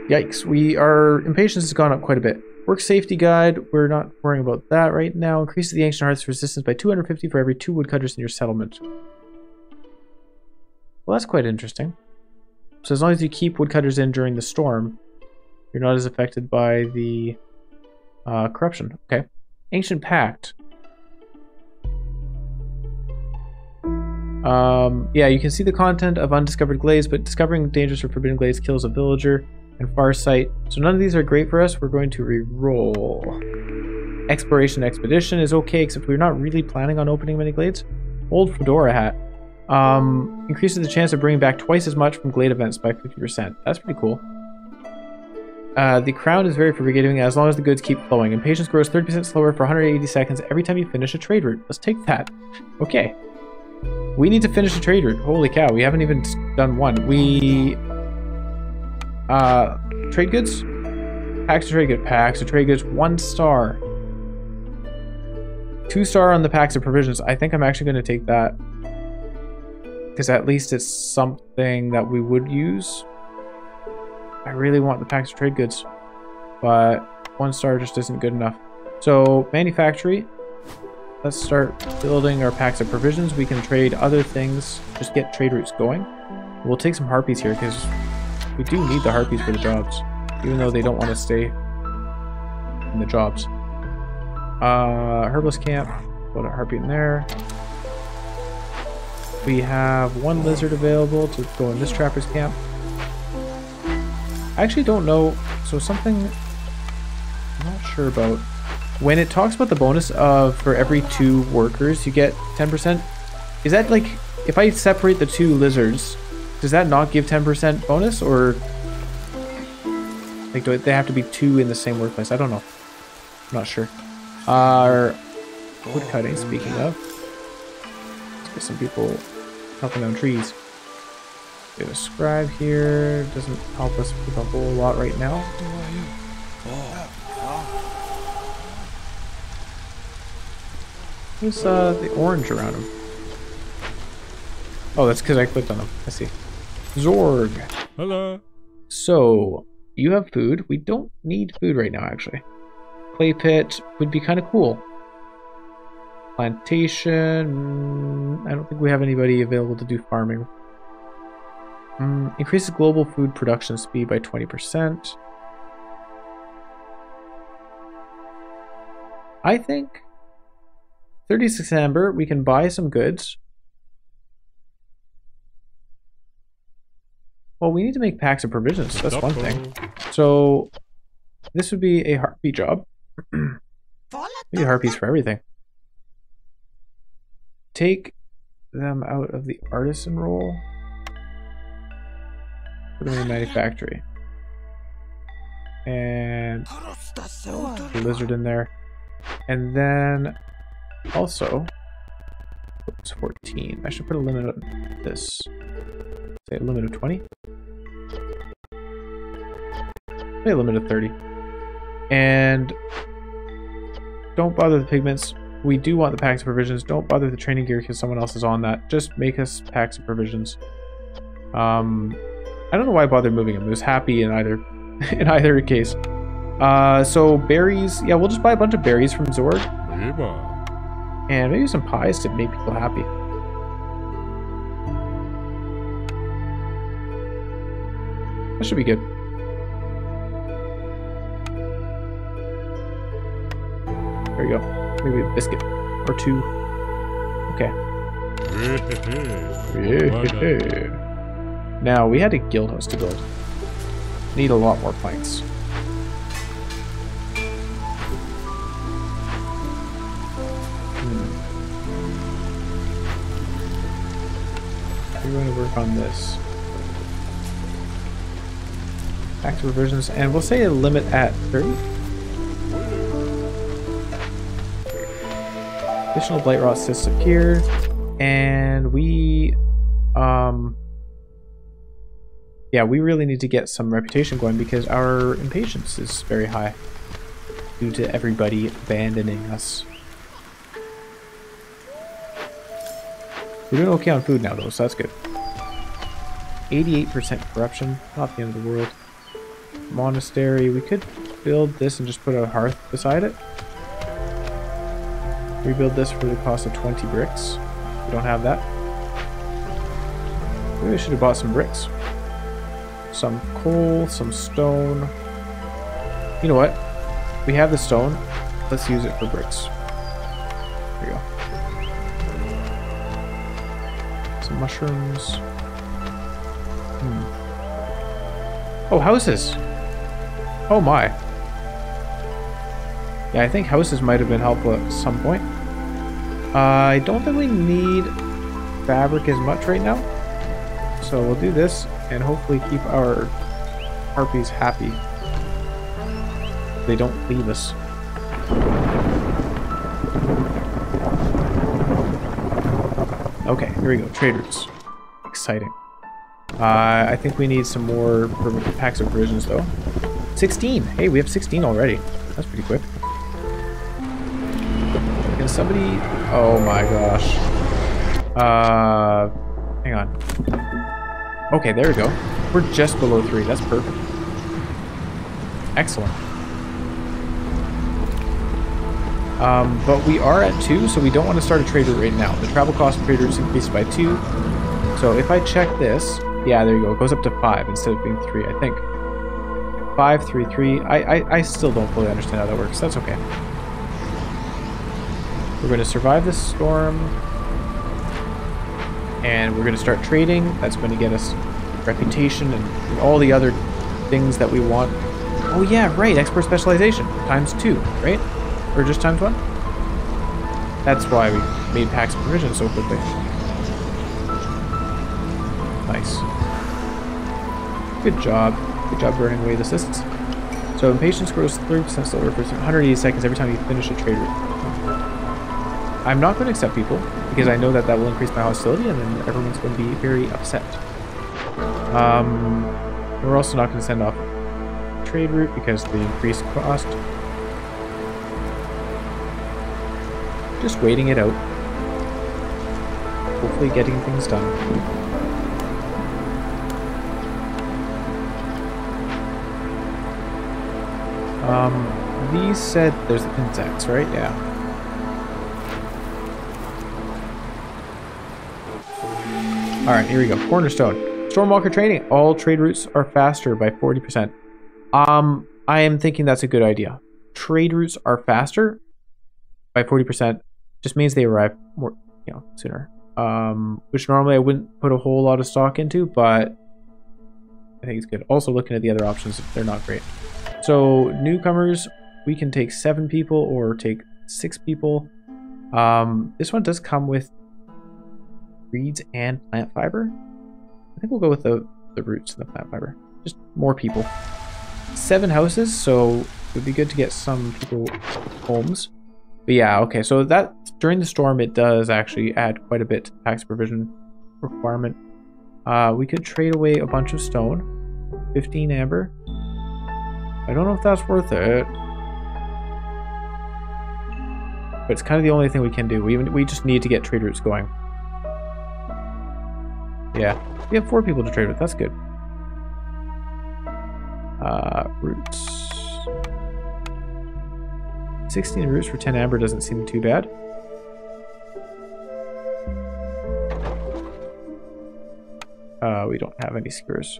Yikes, we our impatience has gone up quite a bit. Work safety guide, we're not worrying about that right now. Increases the Ancient Hearth's resistance by 250 for every two woodcutters in your settlement. Well, that's quite interesting. So as long as you keep woodcutters in during the storm, you're not as affected by the uh, corruption. Okay. Ancient Pact. Um, yeah, you can see the content of undiscovered glades, but discovering dangerous or forbidden glades kills a villager and Farsight. So none of these are great for us. We're going to re-roll. Exploration Expedition is okay, except we're not really planning on opening many glades. Old Fedora hat. Um, increases the chance of bringing back twice as much from glade events by 50%. That's pretty cool. Uh, the crown is very forgiving as long as the goods keep flowing. Impatience grows 30% slower for 180 seconds every time you finish a trade route. Let's take that. Okay. We need to finish a trade route. Holy cow, we haven't even done one. We uh, trade goods? Packs of trade goods. Packs of trade goods. One star. Two star on the packs of provisions. I think I'm actually going to take that. Because at least it's something that we would use. I really want the packs of trade goods. But one star just isn't good enough. So, manufactory. Let's start building our packs of provisions. We can trade other things. Just get trade routes going. We'll take some harpies here because we do need the harpies for the jobs, even though they don't want to stay in the jobs. Uh, herbalist camp, put a harpy in there. We have one lizard available to go in this trapper's camp. I actually don't know, so something I'm not sure about. When it talks about the bonus of for every two workers you get 10%, is that like, if I separate the two lizards, does that not give 10% bonus, or... Like, do they have to be two in the same workplace? I don't know. I'm not sure. Uh, wood cutting, speaking of. Let's get some people helping down trees. We have a scribe here. Doesn't help us with a whole lot right now. Who's uh, the orange around him? Oh, that's because I clicked on him. I see. Zorg. Hello. So, you have food. We don't need food right now, actually. Clay pit would be kind of cool. Plantation. mm, I don't think we have anybody available to do farming. Mm, increases global food production speed by 20%. I think 36 amber, we can buy some goods. Well, we need to make packs of provisions. That's one thing. So, this would be a harpy job. we need harpies for everything. Take them out of the artisan role. Put them in the manufactory. And put the lizard in there. And then also, it's 14. I should put a limit on this. Say a limit of 20. Say a limit of 30. And don't bother the pigments. We do want the packs of provisions. Don't bother the training gear because someone else is on that. Just make us packs of provisions. Um, I don't know why I bothered moving them. It was happy in either in either case. Uh, so berries. Yeah, we'll just buy a bunch of berries from Zorg and maybe some pies to make people happy. That should be good. There you go. Maybe a biscuit or two. Okay. Now we had a guild house to build. Need a lot more planks. Hmm. We're going to work on this. Back to revisions, and we'll say a limit at 30. Additional blight rot cysts appear, and we, um, yeah, we really need to get some reputation going because our impatience is very high due to everybody abandoning us. We're doing okay on food now though, so that's good. 88% corruption, not the end of the world. Monastery, we could build this and just put a hearth beside it. Rebuild this for the cost of 20 bricks. We don't have that. Maybe we should have bought some bricks. Some coal, some stone. You know what? We have the stone. Let's use it for bricks. There you go. Some mushrooms. Hmm. Oh, houses! Oh my. Yeah, I think houses might have been helpful at some point. Uh, I don't think we need fabric as much right now. So we'll do this and hopefully keep our harpies happy. They don't leave us. Okay, here we go. Trade routes. Exciting. Uh, I think we need some more packs of provisions, though. 16! Hey, we have 16 already. That's pretty quick. Can somebody... Oh my gosh. Uh... Hang on. Okay, there we go. We're just below 3. That's perfect. Excellent. Um, but we are at 2, so we don't want to start a trader right now. The travel cost of trade routes increased by 2. So if I check this, yeah, there you go. It goes up to 5 instead of being 3, I think. 5, 3, 3. I, I, I still don't fully understand how that works. That's okay. We're going to survive this storm. And we're going to start trading. That's going to get us reputation and all the other things that we want. Oh yeah, right. Expert specialization. Times 2, right? Or just times 1? That's why we made packs of provisions so quickly. Nice. Good job. Good job burning away the cysts. So impatience grows 30% slower for 180 seconds every time you finish a trade route. I'm not going to accept people because I know that that will increase my hostility and then everyone's going to be very upset. Um, we're also not going to send off trade route because the increased cost. Just waiting it out. Hopefully getting things done. Said there's the insects, right? Yeah. Alright, here we go. Cornerstone. Stormwalker training. All trade routes are faster by 40%. Um, I am thinking that's a good idea. Trade routes are faster by 40%. Just means they arrive more, you know, sooner. Um, which normally I wouldn't put a whole lot of stock into, but I think it's good. Also looking at the other options, they're not great. So newcomers, we can take seven people or take six people. Um, this one does come with reeds and plant fiber. I think we'll go with the, the roots and the plant fiber. Just more people. Seven houses, so it would be good to get some people homes. But yeah, okay, so that during the storm it does actually add quite a bit to tax provision requirement. Uh, we could trade away a bunch of stone. 15 amber. I don't know if that's worth it. But it's kind of the only thing we can do. We, we just need to get trade routes going. Yeah, we have four people to trade with. That's good. Uh, roots. 16 roots for 10 amber doesn't seem too bad. Uh, we don't have any skewers.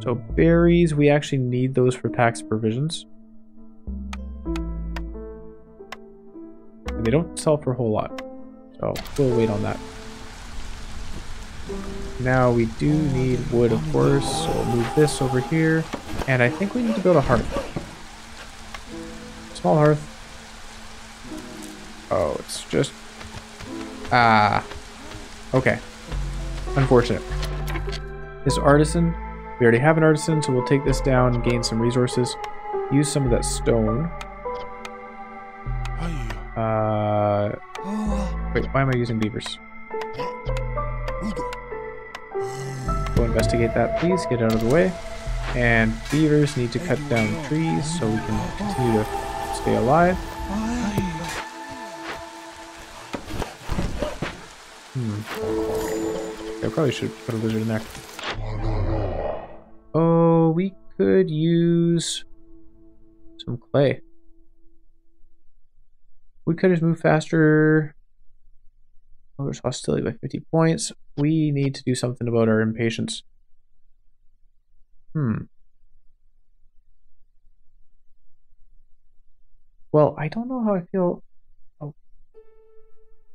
So berries, we actually need those for tax provisions. They don't sell for a whole lot. So we'll wait on that. Now we do need wood, of course, so we'll move this over here. And I think we need to build a hearth. Small hearth. Oh, it's just... Ah. Okay. Unfortunate. This artisan, we already have an artisan, so we'll take this down and gain some resources. Use some of that stone. Uh, wait, why am I using beavers? Go investigate that, please. Get out of the way. And beavers need to cut down trees so we can continue to stay alive. Hmm. I probably should put a lizard in there. Oh, we could use some clay. We could just move faster. Lowers hostility by 50 points. We need to do something about our impatience. Hmm. Well, I don't know how I feel about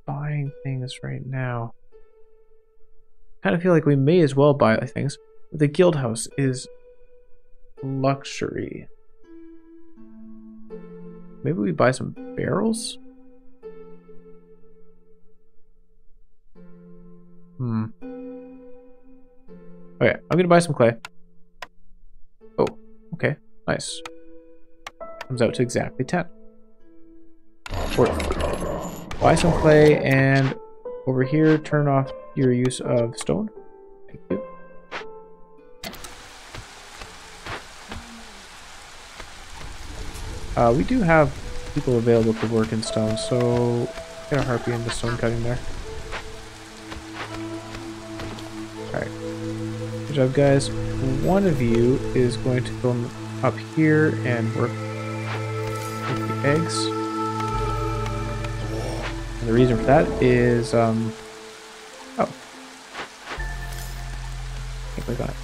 buying things right now. kind of feel like we may as well buy things. The guild house is luxury. Maybe we buy some barrels? Hmm. Okay, I'm gonna buy some clay. Oh, okay, nice. Comes out to exactly 10. Worth. Buy some clay and over here turn off your use of stone. Thank you. Uh, we do have people available to work in stone, so get a harpy into stone cutting there. Alright. Good job, guys. One of you is going to go up here and work with the eggs. And the reason for that is, um, oh. Can't click it.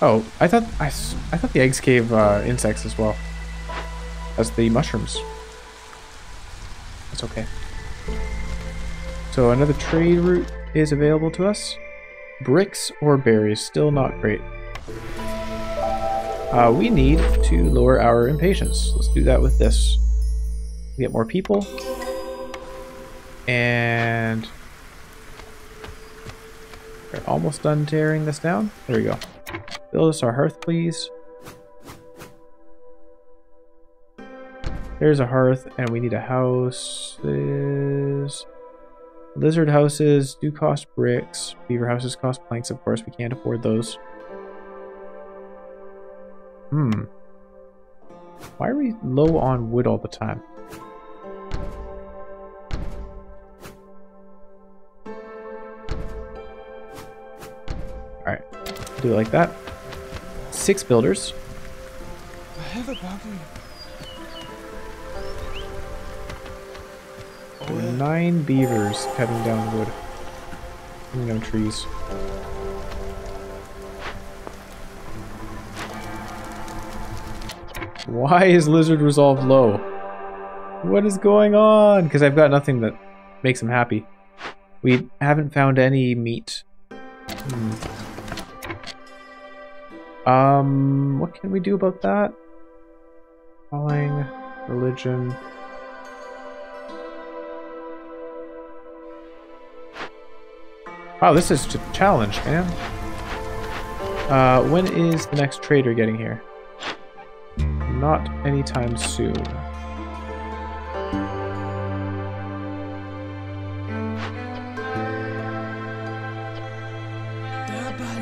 Oh, I thought I, I thought the eggs gave uh, insects as well as the mushrooms. That's okay. So another trade route is available to us. Bricks or berries, still not great. Uh, we need to lower our impatience. Let's do that with this. Get more people. And we're almost done tearing this down. There we go. Build us our hearth, please. There's a hearth, and we need a house. Lizard houses do cost bricks. Beaver houses cost planks, of course. We can't afford those. Hmm. Why are we low on wood all the time? Alright. Do it like that. Six builders. I have a. boundary. Nine beavers cutting down wood. Cutting down trees. Why is lizard resolve low? What is going on? Because I've got nothing that makes him happy. We haven't found any meat. Hmm. Um, what can we do about that? Calling, religion. Wow, this is a challenge, man. Uh, when is the next trader getting here? Not anytime soon.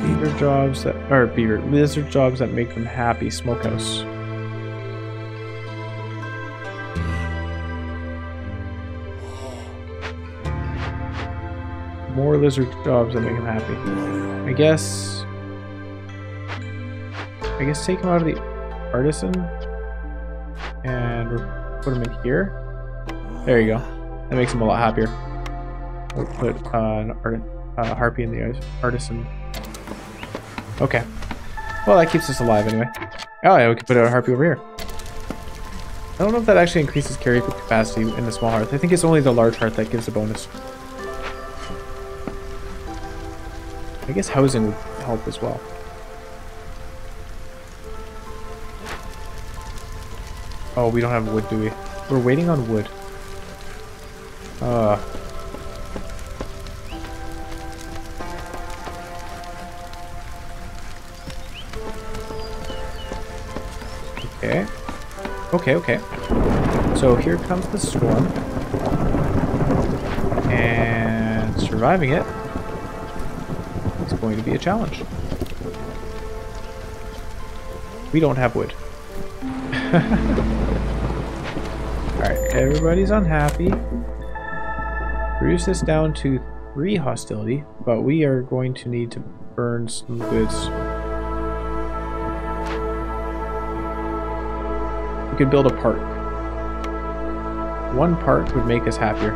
Beaver jobs that or beaver lizard jobs that make them happy. Smokehouse. More lizard jobs that make him happy. I guess. I guess take him out of the artisan and put him in here. There you go. That makes him a lot happier. We'll put uh, an art, uh, harpy in the artisan. Okay. Well, that keeps us alive anyway. Oh yeah, we can put a harpy over here. I don't know if that actually increases carry capacity in the small hearth. I think it's only the large hearth that gives a bonus. I guess housing would help as well. Oh, we don't have wood, do we? We're waiting on wood. Uh. Okay. Okay, okay. So here comes the storm. And surviving it going to be a challenge. We don't have wood. Alright, everybody's unhappy. Reduce this down to three hostility, but we are going to need to burn some goods. We could build a park. One park would make us happier.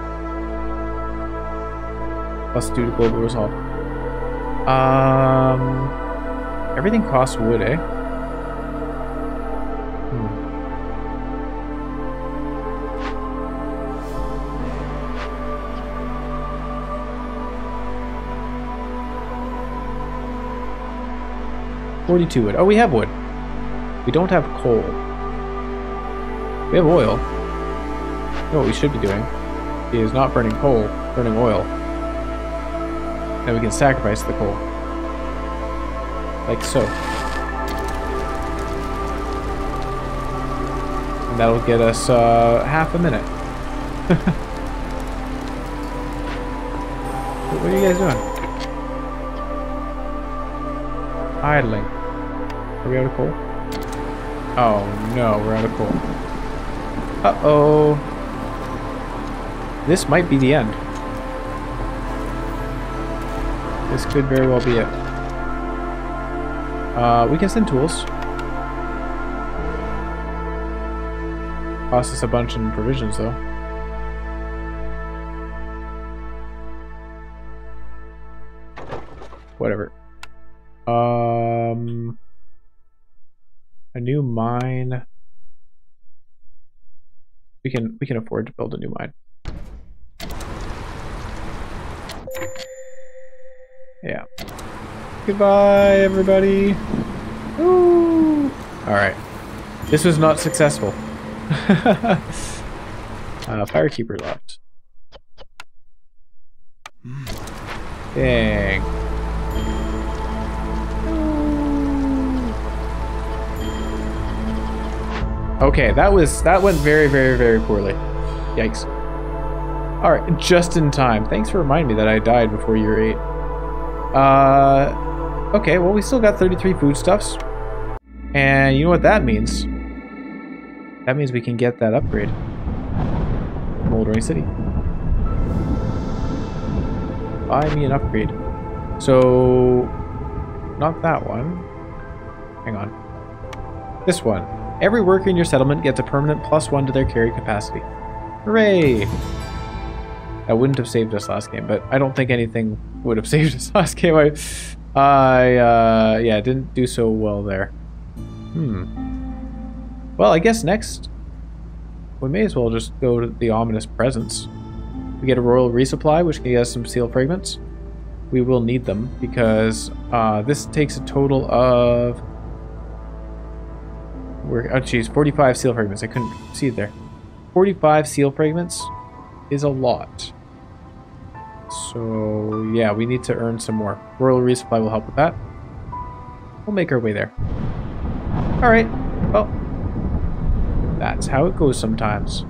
Plus due to global resolve. Um, everything costs wood, eh? Hmm. Forty-two wood. Oh, we have wood. We don't have coal. We have oil. You know what we should be doing is not burning coal, burning oil. Then we can sacrifice the coal. Like so. And that'll get us uh, half a minute. what are you guys doing? Idling. Are we out of coal? Oh no, we're out of coal. Uh-oh. This might be the end. This could very well be it. Uh, we can send tools. Cost us a bunch in provisions, though. Whatever. Um, a new mine. We can we can afford to build a new mine. Yeah. Goodbye, everybody. Woo! All right. This was not successful. uh, Firekeeper left. Dang. Okay, that was that went very, very, very poorly. Yikes. All right, just in time. Thanks for reminding me that I died before year eight. Uh, okay, well, we still got 33 foodstuffs. And you know what that means? That means we can get that upgrade. Smoldering City. Buy me an upgrade. So, not that one. Hang on. This one. Every worker in your settlement gets a permanent plus one to their carry capacity. Hooray! That wouldn't have saved us last game, but I don't think anything would have saved us last game. I, I uh, yeah, didn't do so well there. Hmm. Well, I guess next we may as well just go to the ominous presence. We get a royal resupply, which can get us some seal fragments. We will need them because uh, this takes a total of. We're, oh, geez, 45 seal fragments. I couldn't see it there. 45 seal fragments is a lot. So, yeah, we need to earn some more. Royal resupply will help with that. We'll make our way there. Alright, well, that's how it goes sometimes.